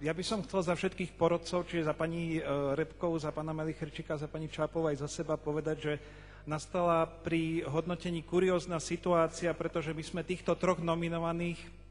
Ja by som chcel za všetkých porodcov, čiže za pani e, Repkov, za pána Melichrčika, za pani Čápov aj za seba povedať, že nastala pri hodnotení kuriózna situácia, pretože my sme týchto troch nominovaných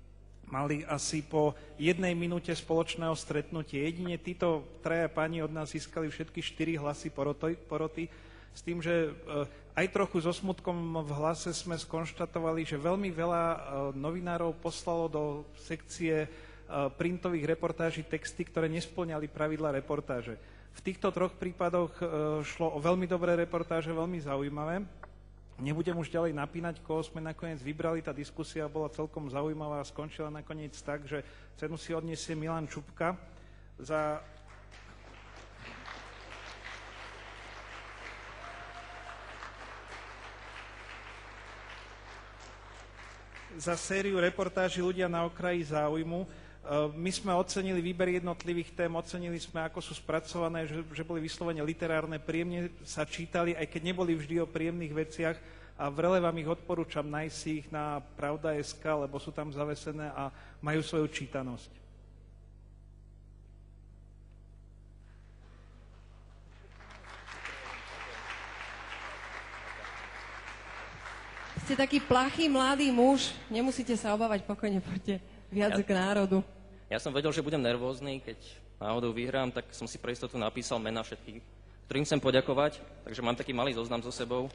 mali asi po jednej minúte spoločného stretnutia. Jedine títo traja páni od nás získali všetky štyri hlasy poroty, poroty s tým, že eh, aj trochu so smutkom v hlase sme skonštatovali, že veľmi veľa eh, novinárov poslalo do sekcie eh, printových reportáží texty, ktoré nesplňali pravidla reportáže. V týchto troch prípadoch šlo o veľmi dobré reportáže, veľmi zaujímavé. Nebudem už ďalej napínať, koho sme nakoniec vybrali. Tá diskusia bola celkom zaujímavá a skončila nakoniec tak, že cenu si odniesie Milan Čupka za za sériu reportáží ľudia na okraji záujmu. Eh, my sme ocenili výber jednotlivých tém, ocenili sme, ako sú spracované, že, že boli vyslovene literárne, príjemne sa čítali, aj keď neboli vždy o príjemných veciach a vrele vám ich odporúčam nájsť ich na Pravda.sk, lebo sú tam zavesené a majú svoju čítanosť. Ste taký plachý mladý muž, nemusíte sa obávať, pokojne poďte viac ja, k národu. Ja som vedel, že budem nervózny, keď náhodou vyhrám, tak som si pre istotu napísal mena všetkých, ktorým chcem poďakovať, takže mám taký malý zoznam so sebou.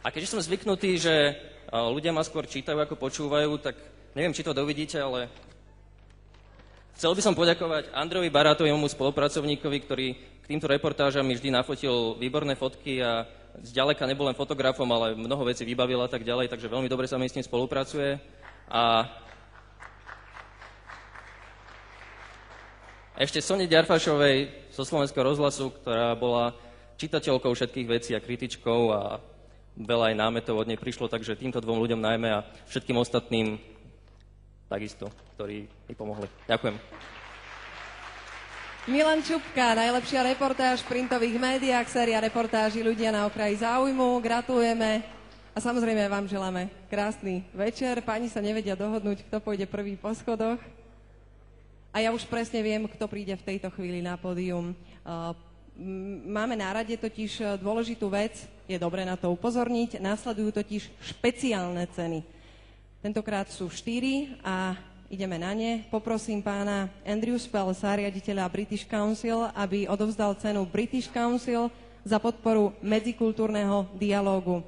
A keďže som zvyknutý, že ľudia ma skôr čítajú ako počúvajú, tak neviem, či to dovidíte, ale chcel by som poďakovať Androvi Barátovi, môjmu spolupracovníkovi, ktorý k týmto reportážam mi vždy nafotil výborné fotky a zďaleka nebol len fotografom, ale mnoho vecí vybavil a tak ďalej, takže veľmi dobre sa mi s ním spolupracuje. A ešte Sone Ďarfašovej zo Slovenského rozhlasu, ktorá bola čitateľkou všetkých vecí a kritičkou a veľa aj námetov od nej prišlo, takže týmto dvom ľuďom najmä a všetkým ostatným takisto, ktorí mi pomohli. Ďakujem. Milan Čupka, najlepšia reportáž v printových médiách, séria reportáží ľudia na okraji záujmu. Gratulujeme a samozrejme vám želáme krásny večer. Pani sa nevedia dohodnúť, kto pôjde prvý po schodoch. A ja už presne viem, kto príde v tejto chvíli na pódium. Máme na rade totiž dôležitú vec, je dobre na to upozorniť, následujú totiž špeciálne ceny. Tentokrát sú štyri a ideme na ne. Poprosím pána Andrew Spelsa, riaditeľa British Council, aby odovzdal cenu British Council za podporu medzikultúrneho dialógu.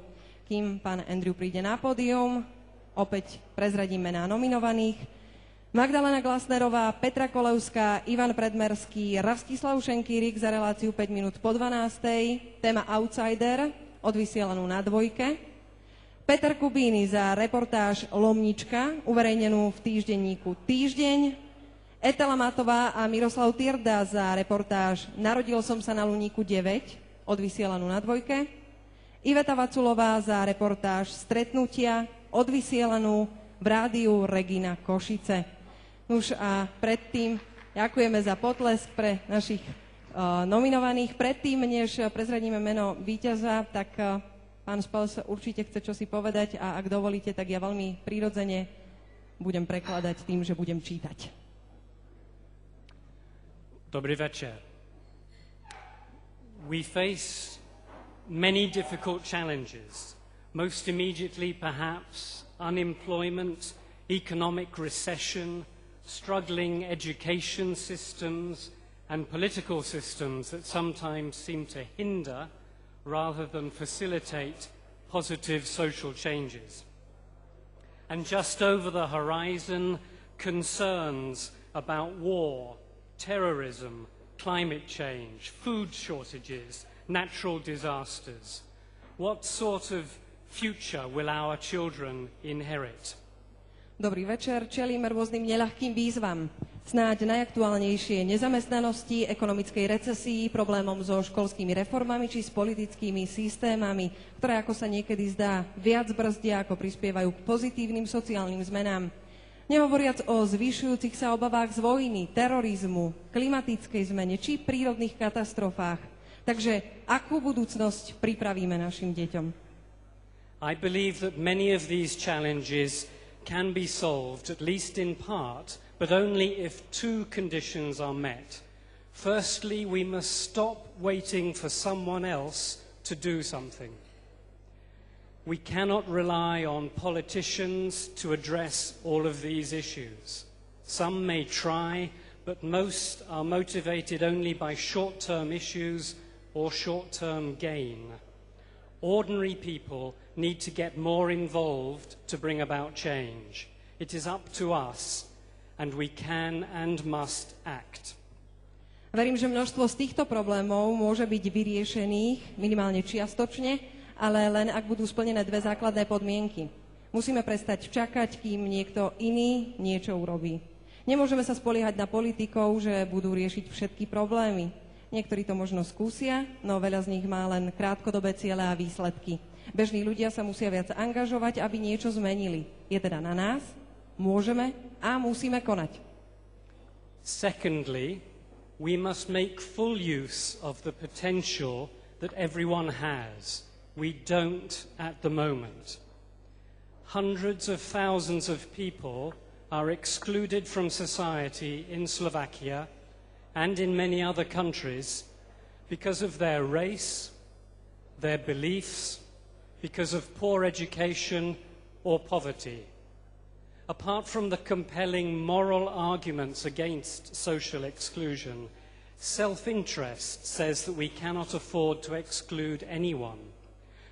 Kým pán Andrew príde na pódium, opäť prezradíme na nominovaných. Magdalena Glasnerová, Petra Kolevská, Ivan Predmerský, Rastislav Šenkýrik za reláciu 5 minút po 12. Téma Outsider, odvysielanú na dvojke. Peter Kubíny za reportáž Lomnička, uverejnenú v týždenníku Týždeň. Etela Matová a Miroslav Tierda za reportáž Narodil som sa na Luníku 9, odvysielanú na dvojke. Iveta Vaculová za reportáž Stretnutia, odvysielanú v rádiu Regina Košice. Už a predtým ďakujeme za potlesk pre našich uh, nominovaných. Predtým, než prezradíme meno víťaza, tak uh, pán Spels určite chce čosi povedať a ak dovolíte, tak ja veľmi prírodzene budem prekladať tým, že budem čítať. Dobrý večer. We face many difficult challenges, most immediately perhaps unemployment, economic recession, struggling education systems and political systems that sometimes seem to hinder rather than facilitate positive social changes. And just over the horizon, concerns about war, terrorism, climate change, food shortages, natural disasters. What sort of future will our children inherit? Dobrý večer. Čelíme rôznym neľahkým výzvam. Snáď najaktuálnejšie nezamestnanosti, ekonomickej recesii, problémom so školskými reformami či s politickými systémami, ktoré, ako sa niekedy zdá, viac brzdia, ako prispievajú k pozitívnym sociálnym zmenám. Nehovoriac o zvyšujúcich sa obavách z vojny, terorizmu, klimatickej zmene či prírodných katastrofách. Takže akú budúcnosť pripravíme našim deťom? I believe that many of these challenges can be solved, at least in part, but only if two conditions are met. Firstly, we must stop waiting for someone else to do something. We cannot rely on politicians to address all of these issues. Some may try, but most are motivated only by short term issues or short term gain. Ordinary people need to get more involved to bring about change. It is up to us, and we can and must act. Verím, že množstvo z týchto problémov môže byť vyriešených minimálne čiastočne, ale len ak budú splnené dve základné podmienky. Musíme prestať čakať, kým niekto iný niečo urobí. Nemôžeme sa spoliehať na politikov, že budú riešiť všetky problémy. Niektorí to možno skúsia, no veľa z nich má len krátkodobé ciele a výsledky. Bežní ľudia sa musia viac angažovať, aby niečo zmenili. Je teda na nás, môžeme a musíme konať. Secondly, we must make full use of the potential that everyone has. We don't at the moment. Hundreds of thousands of people are excluded from society in Slovakia and in many other countries because of their race, their beliefs, because of poor education or poverty. Apart from the compelling moral arguments against social exclusion, self interest says that we cannot afford to exclude anyone.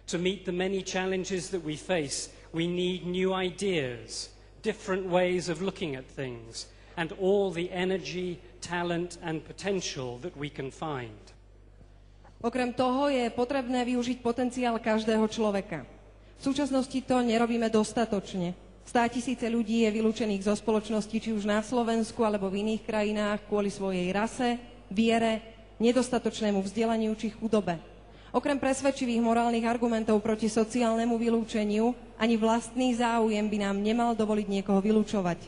To meet the many challenges that we face, we need new ideas, different ways of looking at things, and all the energy, talent, and potential that we can find. Okrem toho je potrebné využiť potenciál každého človeka. V súčasnosti to nerobíme dostatočne. Stá tisíce ľudí je vylúčených zo spoločnosti, či už na Slovensku alebo v iných krajinách, kvôli svojej rase, viere, nedostatočnému vzdelaniu či chudobe. Okrem presvedčivých morálnych argumentov proti sociálnemu vylúčeniu, ani vlastný záujem by nám nemal dovoliť niekoho vylúčovať.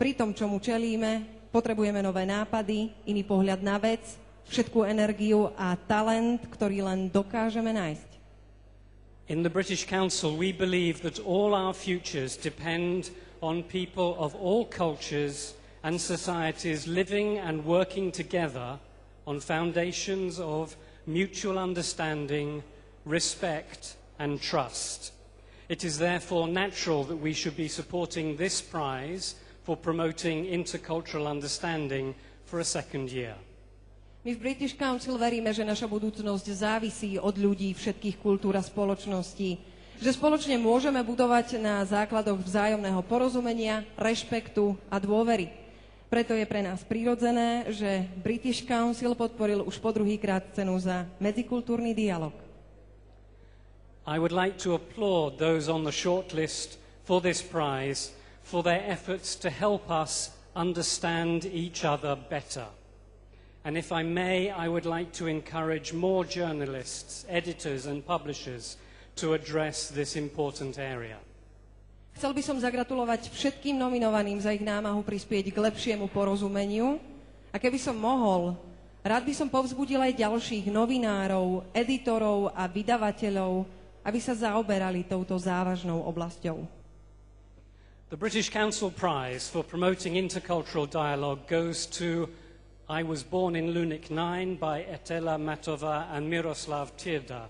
Pri tom, čomu čelíme, potrebujeme nové nápady, iný pohľad na vec, všetkú energiu a talent, ktorý len dokážeme nájsť. In the British Council, we believe that all our futures depend on people of all cultures and societies living and working together on foundations of mutual understanding, respect, and trust. It is therefore natural that we should be supporting this prize for promoting intercultural understanding for a second year. My v British Council veríme, že naša budúcnosť závisí od ľudí všetkých kultúr a spoločností. Že spoločne môžeme budovať na základoch vzájomného porozumenia, rešpektu a dôvery. Preto je pre nás prirodzené, že British Council podporil už po druhýkrát cenu za medzikultúrny dialog. I would like to applaud those on the shortlist for this prize for their efforts to help us understand each other better. And if I may, I would like to encourage more journalists, editors, and publishers to address this important area. Chcel by som zagratulovať všetkým nominovaným za ich námahu prispieť k lepšiemu porozumeniu. A keby som mohol, rád by som povzbudil aj ďalších novinárov, editorov a vydavateľov, aby sa zaoberali touto závažnou oblasťou. The British Council Prize for promoting intercultural dialogue goes to I was born in Lunik 9 by Etela Matova and Miroslav Tirda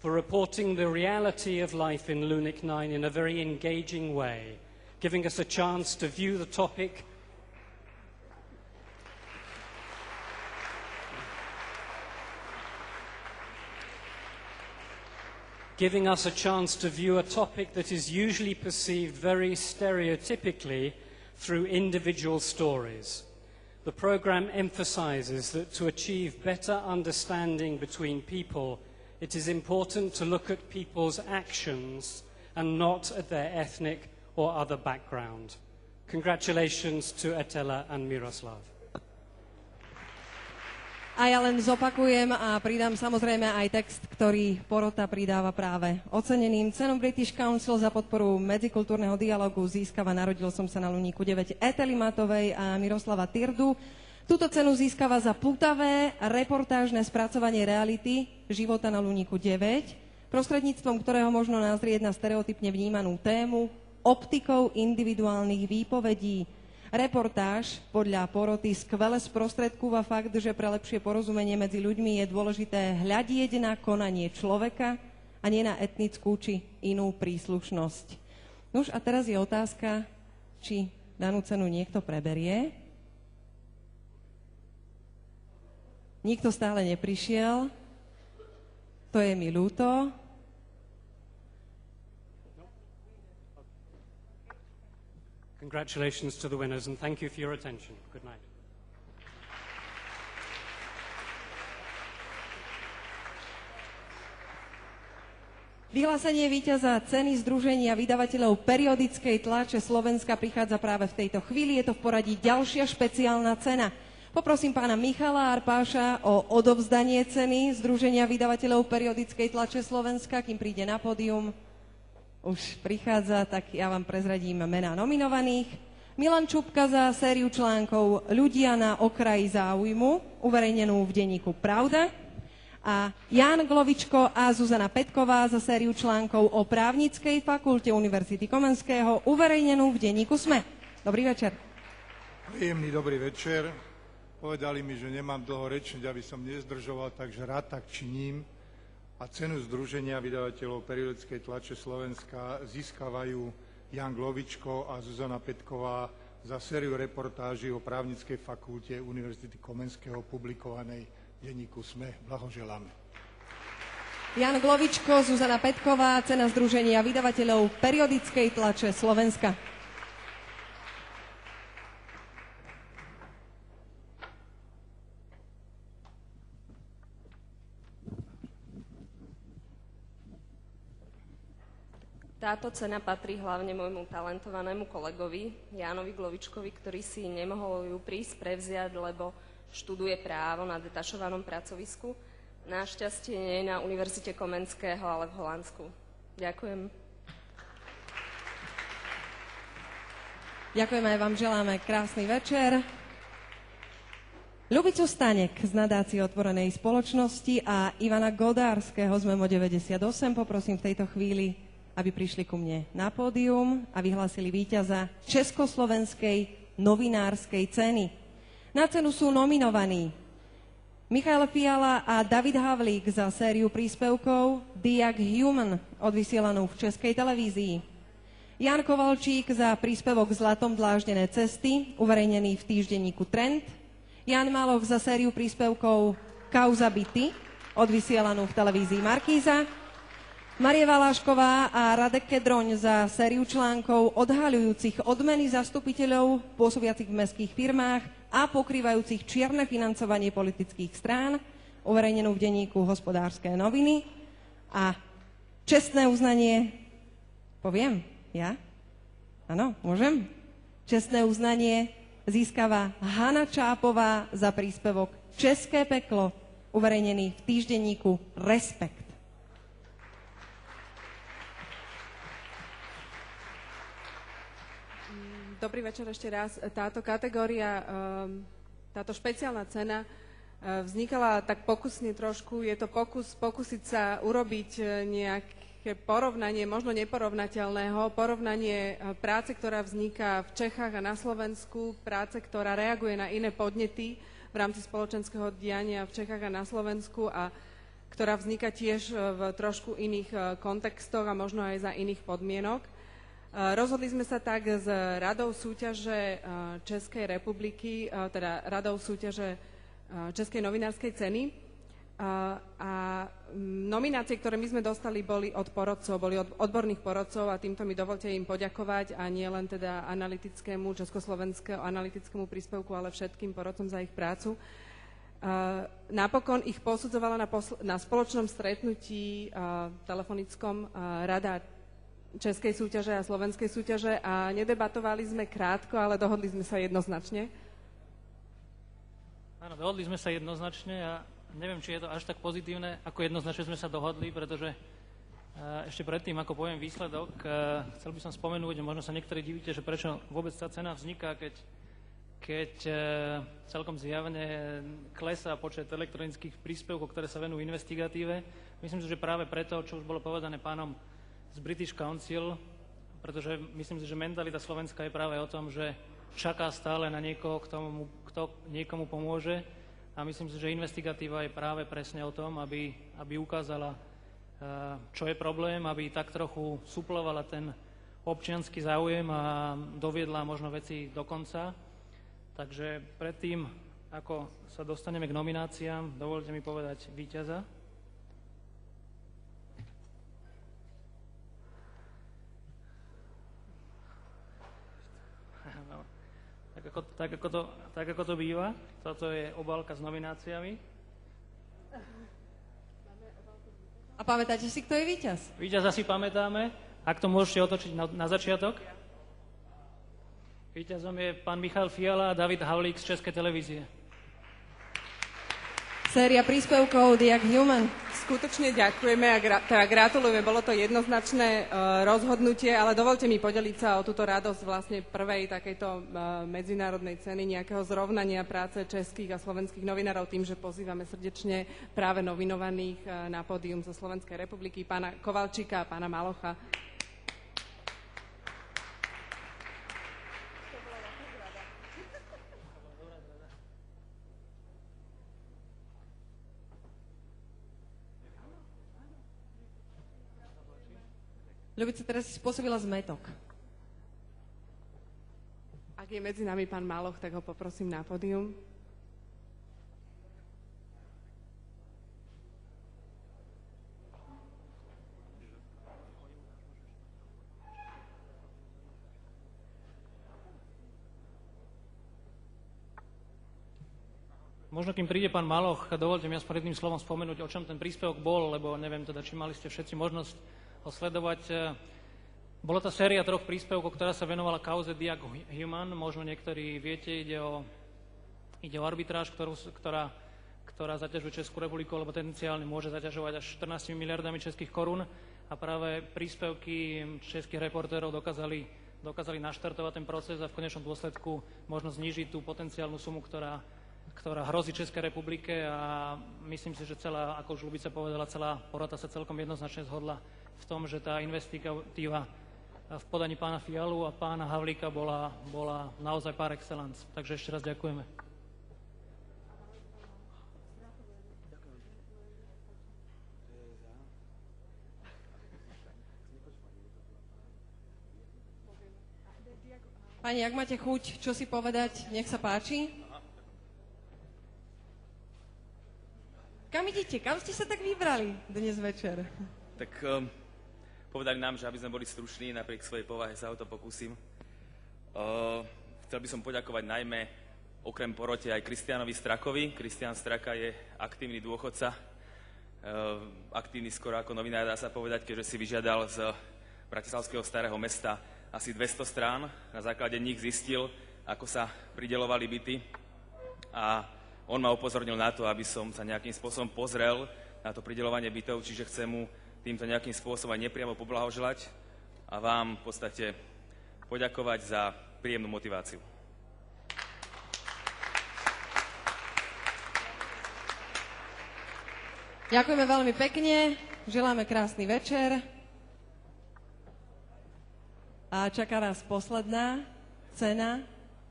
for reporting the reality of life in Lunik 9 in a very engaging way, giving us a chance to view the topic giving us a chance to view a topic that is usually perceived very stereotypically through individual stories. the programme emphasises that to achieve better understanding between people, it is important to look at people's actions and not at their ethnic or other background. Congratulations to Atella and Miroslav. A ja len zopakujem a pridám samozrejme aj text, ktorý porota pridáva práve oceneným. Cenu British Council za podporu medzikultúrneho dialogu získava Narodil som sa na Luníku 9 Eteli Matovej a Miroslava Tyrdu. Túto cenu získava za putavé reportážne spracovanie reality života na Luníku 9, prostredníctvom ktorého možno nazrieť na stereotypne vnímanú tému, optikou individuálnych výpovedí, Reportáž podľa poroty skvele sprostredkúva fakt, že pre lepšie porozumenie medzi ľuďmi je dôležité hľadieť na konanie človeka a nie na etnickú či inú príslušnosť. Nuž a teraz je otázka, či danú cenu niekto preberie. Nikto stále neprišiel. To je mi ľúto. Congratulations to the winners and thank you for your attention. Good night. Vyhlásenie víťaza ceny Združenia vydavateľov periodickej tlače Slovenska prichádza práve v tejto chvíli. Je to v poradí ďalšia špeciálna cena. Poprosím pána Michala Arpáša o odovzdanie ceny Združenia vydavateľov periodickej tlače Slovenska, kým príde na pódium už prichádza, tak ja vám prezradím mená nominovaných. Milan Čupka za sériu článkov Ľudia na okraji záujmu, uverejnenú v denníku Pravda. A Jan Glovičko a Zuzana Petková za sériu článkov o právnickej fakulte Univerzity Komenského, uverejnenú v denníku SME. Dobrý večer. Príjemný dobrý večer. Povedali mi, že nemám dlho rečniť, aby som nezdržoval, takže rád tak činím a cenu Združenia vydavateľov periodickej tlače Slovenska získavajú Jan Glovičko a Zuzana Petková za sériu reportáží o právnickej fakulte Univerzity Komenského publikovanej v denníku SME. Blahoželáme. Jan Glovičko, Zuzana Petková, cena Združenia vydavateľov periodickej tlače Slovenska. Táto cena patrí hlavne môjmu talentovanému kolegovi Jánovi Glovičkovi, ktorý si nemohol ju prísť prevziať, lebo študuje právo na detašovanom pracovisku. Našťastie nie na Univerzite Komenského, ale v Holandsku. Ďakujem. Ďakujem aj vám, želáme krásny večer. Ľubicu Stanek z nadácie Otvorenej spoločnosti a Ivana Godárskeho z Memo 98 poprosím v tejto chvíli aby prišli ku mne na pódium a vyhlásili víťaza Československej novinárskej ceny. Na cenu sú nominovaní Michal Fiala a David Havlík za sériu príspevkov Diag Human, odvysielanú v Českej televízii. Jan Kovalčík za príspevok Zlatom dláždené cesty, uverejnený v týždenníku Trend. Jan Maloch za sériu príspevkov Kauza byty, odvysielanú v televízii Markíza. Marie Valášková a Radek Kedroň za sériu článkov odhaľujúcich odmeny zastupiteľov pôsobiacich v mestských firmách a pokrývajúcich čierne financovanie politických strán, uverejnenú v denníku Hospodárske noviny. A čestné uznanie, poviem, ja? Áno, môžem? Čestné uznanie získava Hanna Čápová za príspevok České peklo, uverejnený v týždenníku Respekt. Dobrý večer ešte raz. Táto kategória, ehm, táto špeciálna cena eh, vznikala tak pokusne trošku. Je to pokus pokúsiť sa urobiť eh, nejaké porovnanie, možno neporovnateľného, porovnanie eh, práce, ktorá vzniká v Čechách a na Slovensku, práce, ktorá reaguje na iné podnety v rámci spoločenského diania v Čechách a na Slovensku a ktorá vzniká tiež v trošku iných kontextoch a možno aj za iných podmienok. Eh, rozhodli sme sa tak s radou súťaže eh, Českej republiky, eh, teda radou súťaže Českej novinárskej ceny. A nominácie, ktoré my sme dostali, boli od porodcov, boli od odborných porodcov a týmto mi dovolte im poďakovať a nie len teda analytickému, československému analytickému príspevku, ale všetkým porodcom za ich prácu. Napokon ich posudzovala na, na spoločnom stretnutí telefonickom Rada českej súťaže a slovenskej súťaže a nedebatovali sme krátko, ale dohodli sme sa jednoznačne. Áno, dohodli sme sa jednoznačne a neviem, či je to až tak pozitívne, ako jednoznačne sme sa dohodli, pretože eh, ešte predtým, ako poviem výsledok, eh, chcel by som spomenúť, možno sa niektorí divíte, že prečo vôbec tá cena vzniká, keď, keď eh, celkom zjavne klesá počet elektronických príspevkov, ktoré sa venujú investigatíve. Myslím si, že práve preto, čo už bolo povedané pánom z British Council, pretože myslím si, že mentalita Slovenska je práve o tom, že čaká stále na niekoho, kto, mu, kto niekomu pomôže a myslím si, že investigatíva je práve presne o tom, aby, aby ukázala, eh, čo je problém, aby tak trochu suplovala ten občianský záujem a doviedla možno veci do konca. Takže predtým, ako sa dostaneme k nomináciám, dovolte mi povedať víťaza. Tak ako, tak ako, to, tak ako to býva. Toto je obálka s nomináciami. A pamätáte si, kto je víťaz? Víťaz asi pamätáme. Ak to môžete otočiť na, na začiatok. Víťazom je pán Michal Fiala a David Havlík z Českej televízie. Séria príspevkov Young Human. Skutočne ďakujeme a gra- teda gratulujeme. Bolo to jednoznačné uh, rozhodnutie, ale dovolte mi podeliť sa o túto radosť vlastne prvej takejto uh, medzinárodnej ceny, nejakého zrovnania práce českých a slovenských novinárov tým, že pozývame srdečne práve novinovaných uh, na pódium zo Slovenskej republiky, pána Kovalčíka a pána Malocha. Ľubica, teraz si spôsobila zmetok. Ak je medzi nami pán Maloch, tak ho poprosím na pódium. Možno kým príde pán Maloch, dovolte mi aspoň jedným slovom spomenúť, o čom ten príspevok bol, lebo neviem teda, či mali ste všetci možnosť ho sledovať. E, Bola to séria troch príspevkov, ktorá sa venovala kauze Diag Human. Možno niektorí viete, ide o, ide o arbitráž, ktorú, ktorá, ktorá zaťažuje Českú republiku, alebo potenciálne môže zaťažovať až 14 miliardami českých korún. A práve príspevky českých reportérov dokázali, dokázali naštartovať ten proces a v konečnom dôsledku možno znížiť tú potenciálnu sumu, ktorá, ktorá hrozí Českej republike a myslím si, že celá, ako už Lubica povedala, celá porota sa celkom jednoznačne zhodla v tom, že tá investigatíva v podaní pána Fialu a pána Havlíka bola, bola naozaj par excellence. Takže ešte raz ďakujeme. Pani, ak máte chuť, čo si povedať, nech sa páči. Kam idete? Kam ste sa tak vybrali dnes večer? Tak um, povedali nám, že aby sme boli struční, napriek svojej povahe sa o to pokúsim. Uh, chcel by som poďakovať najmä okrem porote aj Kristianovi Strakovi. Kristian Straka je aktívny dôchodca, uh, aktívny skoro ako novinár, dá sa povedať, keďže si vyžiadal z Bratislavského starého mesta asi 200 strán. Na základe nich zistil, ako sa pridelovali byty a on ma upozornil na to, aby som sa nejakým spôsobom pozrel na to pridelovanie bytov, čiže chcem mu týmto nejakým spôsobom aj nepriamo poblahoželať a vám v podstate poďakovať za príjemnú motiváciu. Ďakujeme veľmi pekne, želáme krásny večer. A čaká nás posledná cena,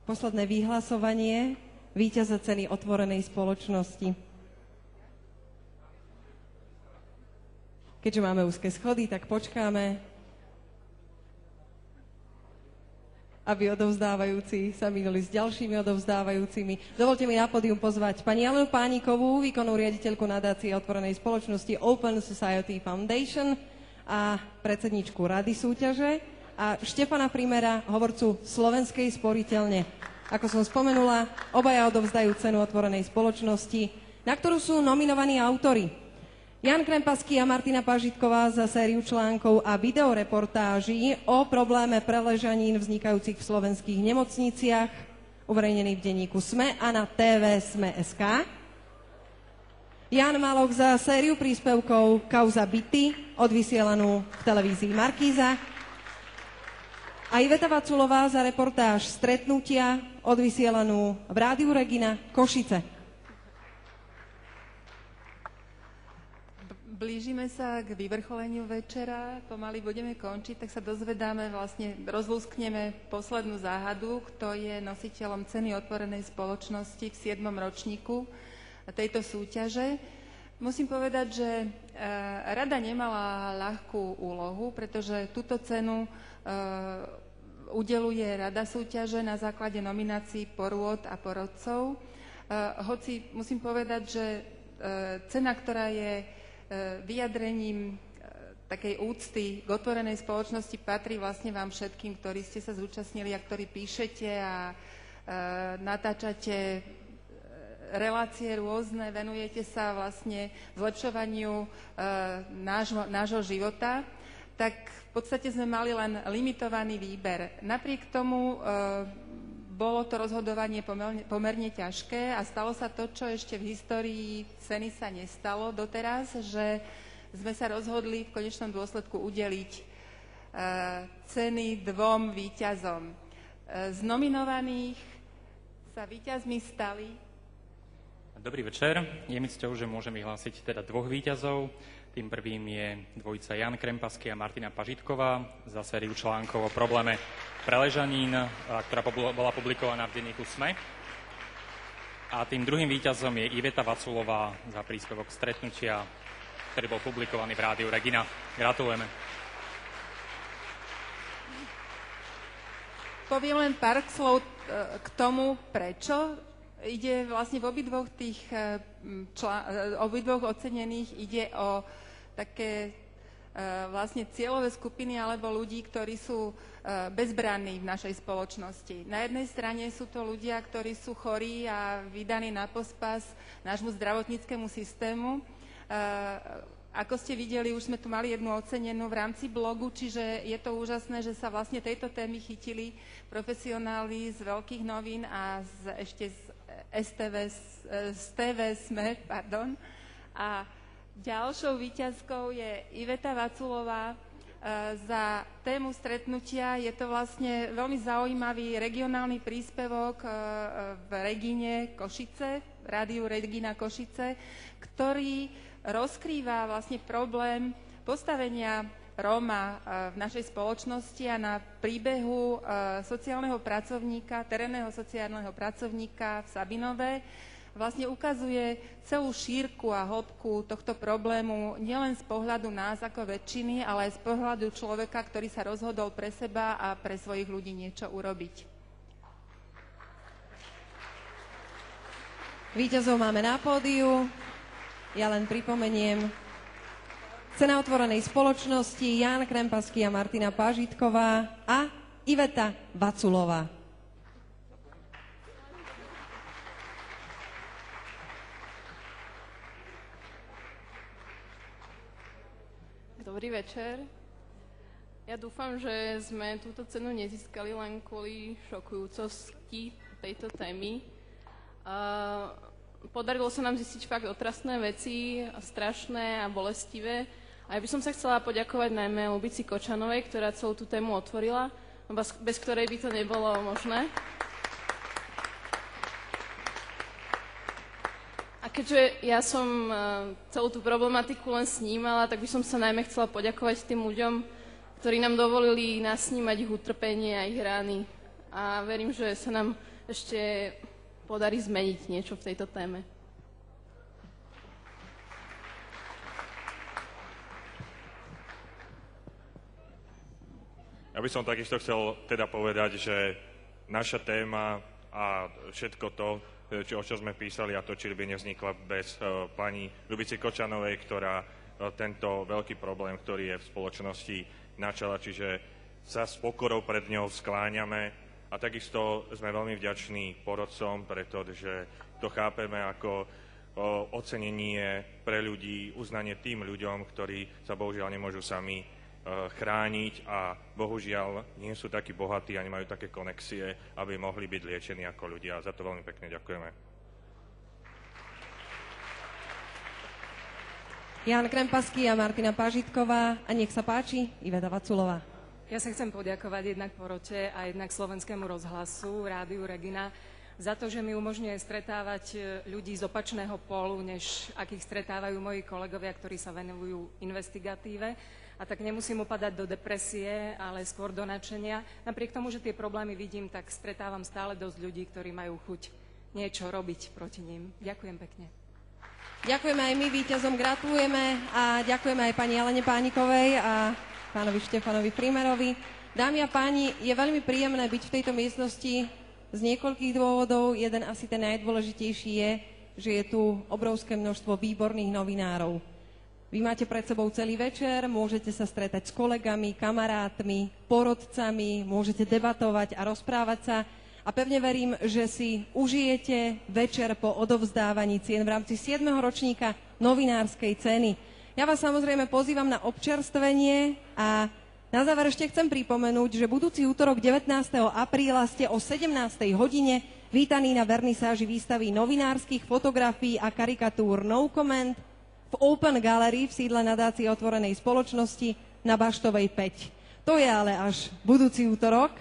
posledné vyhlasovanie víťaza ceny otvorenej spoločnosti. Keďže máme úzke schody, tak počkáme, aby odovzdávajúci sa minuli s ďalšími odovzdávajúcimi. Dovolte mi na pódium pozvať pani Alenu Pánikovú, výkonnú riaditeľku nadácie otvorenej spoločnosti Open Society Foundation a predsedničku rady súťaže a Štefana Primera, hovorcu Slovenskej sporiteľne. Ako som spomenula, obaja odovzdajú cenu otvorenej spoločnosti, na ktorú sú nominovaní autory. Jan Krempasky a Martina Pažitková za sériu článkov a videoreportáží o probléme preležanín vznikajúcich v slovenských nemocniciach, uverejnený v denníku SME a na TV SME.sk. Jan Malok za sériu príspevkov Kauza byty, odvysielanú v televízii Markíza a Iveta Vaculová za reportáž stretnutia odvysielanú v Rádiu Regina Košice. Blížime sa k vyvrcholeniu večera, pomaly budeme končiť, tak sa dozvedáme, vlastne rozlúskneme poslednú záhadu, kto je nositeľom ceny otvorenej spoločnosti v 7. ročníku tejto súťaže. Musím povedať, že e, rada nemala ľahkú úlohu, pretože túto cenu e, udeluje rada súťaže na základe nominácií porôd a porodcov. E, hoci musím povedať, že cena, ktorá je vyjadrením takej úcty k otvorenej spoločnosti patrí vlastne vám všetkým, ktorí ste sa zúčastnili a ktorí píšete a natáčate relácie rôzne, venujete sa vlastne zlepšovaniu nášho, života tak v podstate sme mali len limitovaný výber. Napriek tomu e, bolo to rozhodovanie pomerne, pomerne ťažké a stalo sa to, čo ešte v histórii ceny sa nestalo doteraz, že sme sa rozhodli v konečnom dôsledku udeliť e, ceny dvom výťazom. E, z nominovaných sa výťazmi stali Dobrý večer. Je mi cťou, že môžem vyhlásiť teda dvoch výťazov. Tým prvým je dvojica Jan Krempasky a Martina Pažitková za sériu článkov o probléme preležanín, ktorá bola publikovaná v denníku SME. A tým druhým víťazom je Iveta Vaculová za príspevok stretnutia, ktorý bol publikovaný v rádiu Regina. Gratulujeme. Poviem len pár slov e, k tomu, prečo ide vlastne v obidvoch tých e, člá, e, obidvoch ocenených ide o také e, vlastne cieľové skupiny alebo ľudí, ktorí sú e, bezbranní v našej spoločnosti. Na jednej strane sú to ľudia, ktorí sú chorí a vydaní na pospas nášmu zdravotníckému systému. E, ako ste videli, už sme tu mali jednu ocenenú v rámci blogu, čiže je to úžasné, že sa vlastne tejto témy chytili profesionáli z veľkých novín a z, ešte z STV, z TV SME, pardon. A Ďalšou výťazkou je Iveta Vaculová. E, za tému stretnutia je to vlastne veľmi zaujímavý regionálny príspevok e, v Regine Košice, rádiu Regina Košice, ktorý rozkrýva vlastne problém postavenia Róma e, v našej spoločnosti a na príbehu sociálneho pracovníka, terénneho sociálneho pracovníka v Sabinove, vlastne ukazuje celú šírku a hĺbku tohto problému nielen z pohľadu nás ako väčšiny, ale aj z pohľadu človeka, ktorý sa rozhodol pre seba a pre svojich ľudí niečo urobiť. Výťazov máme na pódiu. Ja len pripomeniem, Cena otvorenej spoločnosti Jan Krempaský a Martina Pážitková a Iveta Vaculová. Dobrý večer. Ja dúfam, že sme túto cenu nezískali len kvôli šokujúcosti tejto témy. Podarilo sa nám zistiť fakt otrasné veci, strašné a bolestivé. A ja by som sa chcela poďakovať najmä Lubici Kočanovej, ktorá celú tú tému otvorila, bez ktorej by to nebolo možné. Keďže ja som uh, celú tú problematiku len snímala, tak by som sa najmä chcela poďakovať tým ľuďom, ktorí nám dovolili nasnímať ich utrpenie a ich rány. A verím, že sa nám ešte podarí zmeniť niečo v tejto téme. Ja by som takisto chcel teda povedať, že naša téma a všetko to, čo, o čo sme písali a točili, by nevznikla bez uh, pani Lubici Kočanovej, ktorá uh, tento veľký problém, ktorý je v spoločnosti načala, čiže sa s pokorou pred ňou skláňame a takisto sme veľmi vďační porodcom, pretože to chápeme ako ocenenie pre ľudí, uznanie tým ľuďom, ktorí sa bohužiaľ nemôžu sami chrániť a bohužiaľ nie sú takí bohatí a nemajú také konexie, aby mohli byť liečení ako ľudia. Za to veľmi pekne ďakujeme. Jan Krempasky a Martina Pažitková. A nech sa páči, Iveta Vaculová. Ja sa chcem poďakovať jednak porote a jednak slovenskému rozhlasu, rádiu Regina, za to, že mi umožňuje stretávať e, ľudí z opačného polu, než akých stretávajú moji kolegovia, ktorí sa venujú investigatíve. A tak nemusím upadať do depresie, ale skôr do načenia. Napriek tomu, že tie problémy vidím, tak stretávam stále dosť ľudí, ktorí majú chuť niečo robiť proti ním. Ďakujem pekne. Ďakujeme aj my víťazom, gratulujeme a ďakujeme aj pani Jelene Pánikovej a pánovi Štefanovi Primerovi. Dámy a páni, je veľmi príjemné byť v tejto miestnosti z niekoľkých dôvodov. Jeden asi ten najdôležitejší je, že je tu obrovské množstvo výborných novinárov. Vy máte pred sebou celý večer, môžete sa stretať s kolegami, kamarátmi, porodcami, môžete debatovať a rozprávať sa a pevne verím, že si užijete večer po odovzdávaní cien v rámci 7. ročníka novinárskej ceny. Ja vás samozrejme pozývam na občerstvenie a na záver ešte chcem pripomenúť, že budúci útorok 19. apríla ste o 17. hodine vítaní na vernisáži výstavy novinárskych fotografií a karikatúr No Comment v Open Gallery v sídle nadácie otvorenej spoločnosti na Baštovej 5. To je ale až budúci útorok.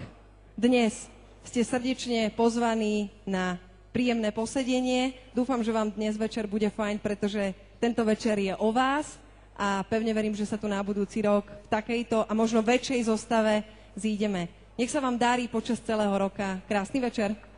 Dnes ste srdečne pozvaní na príjemné posedenie. Dúfam, že vám dnes večer bude fajn, pretože tento večer je o vás a pevne verím, že sa tu na budúci rok v takejto a možno väčšej zostave zídeme. Nech sa vám darí počas celého roka. Krásny večer.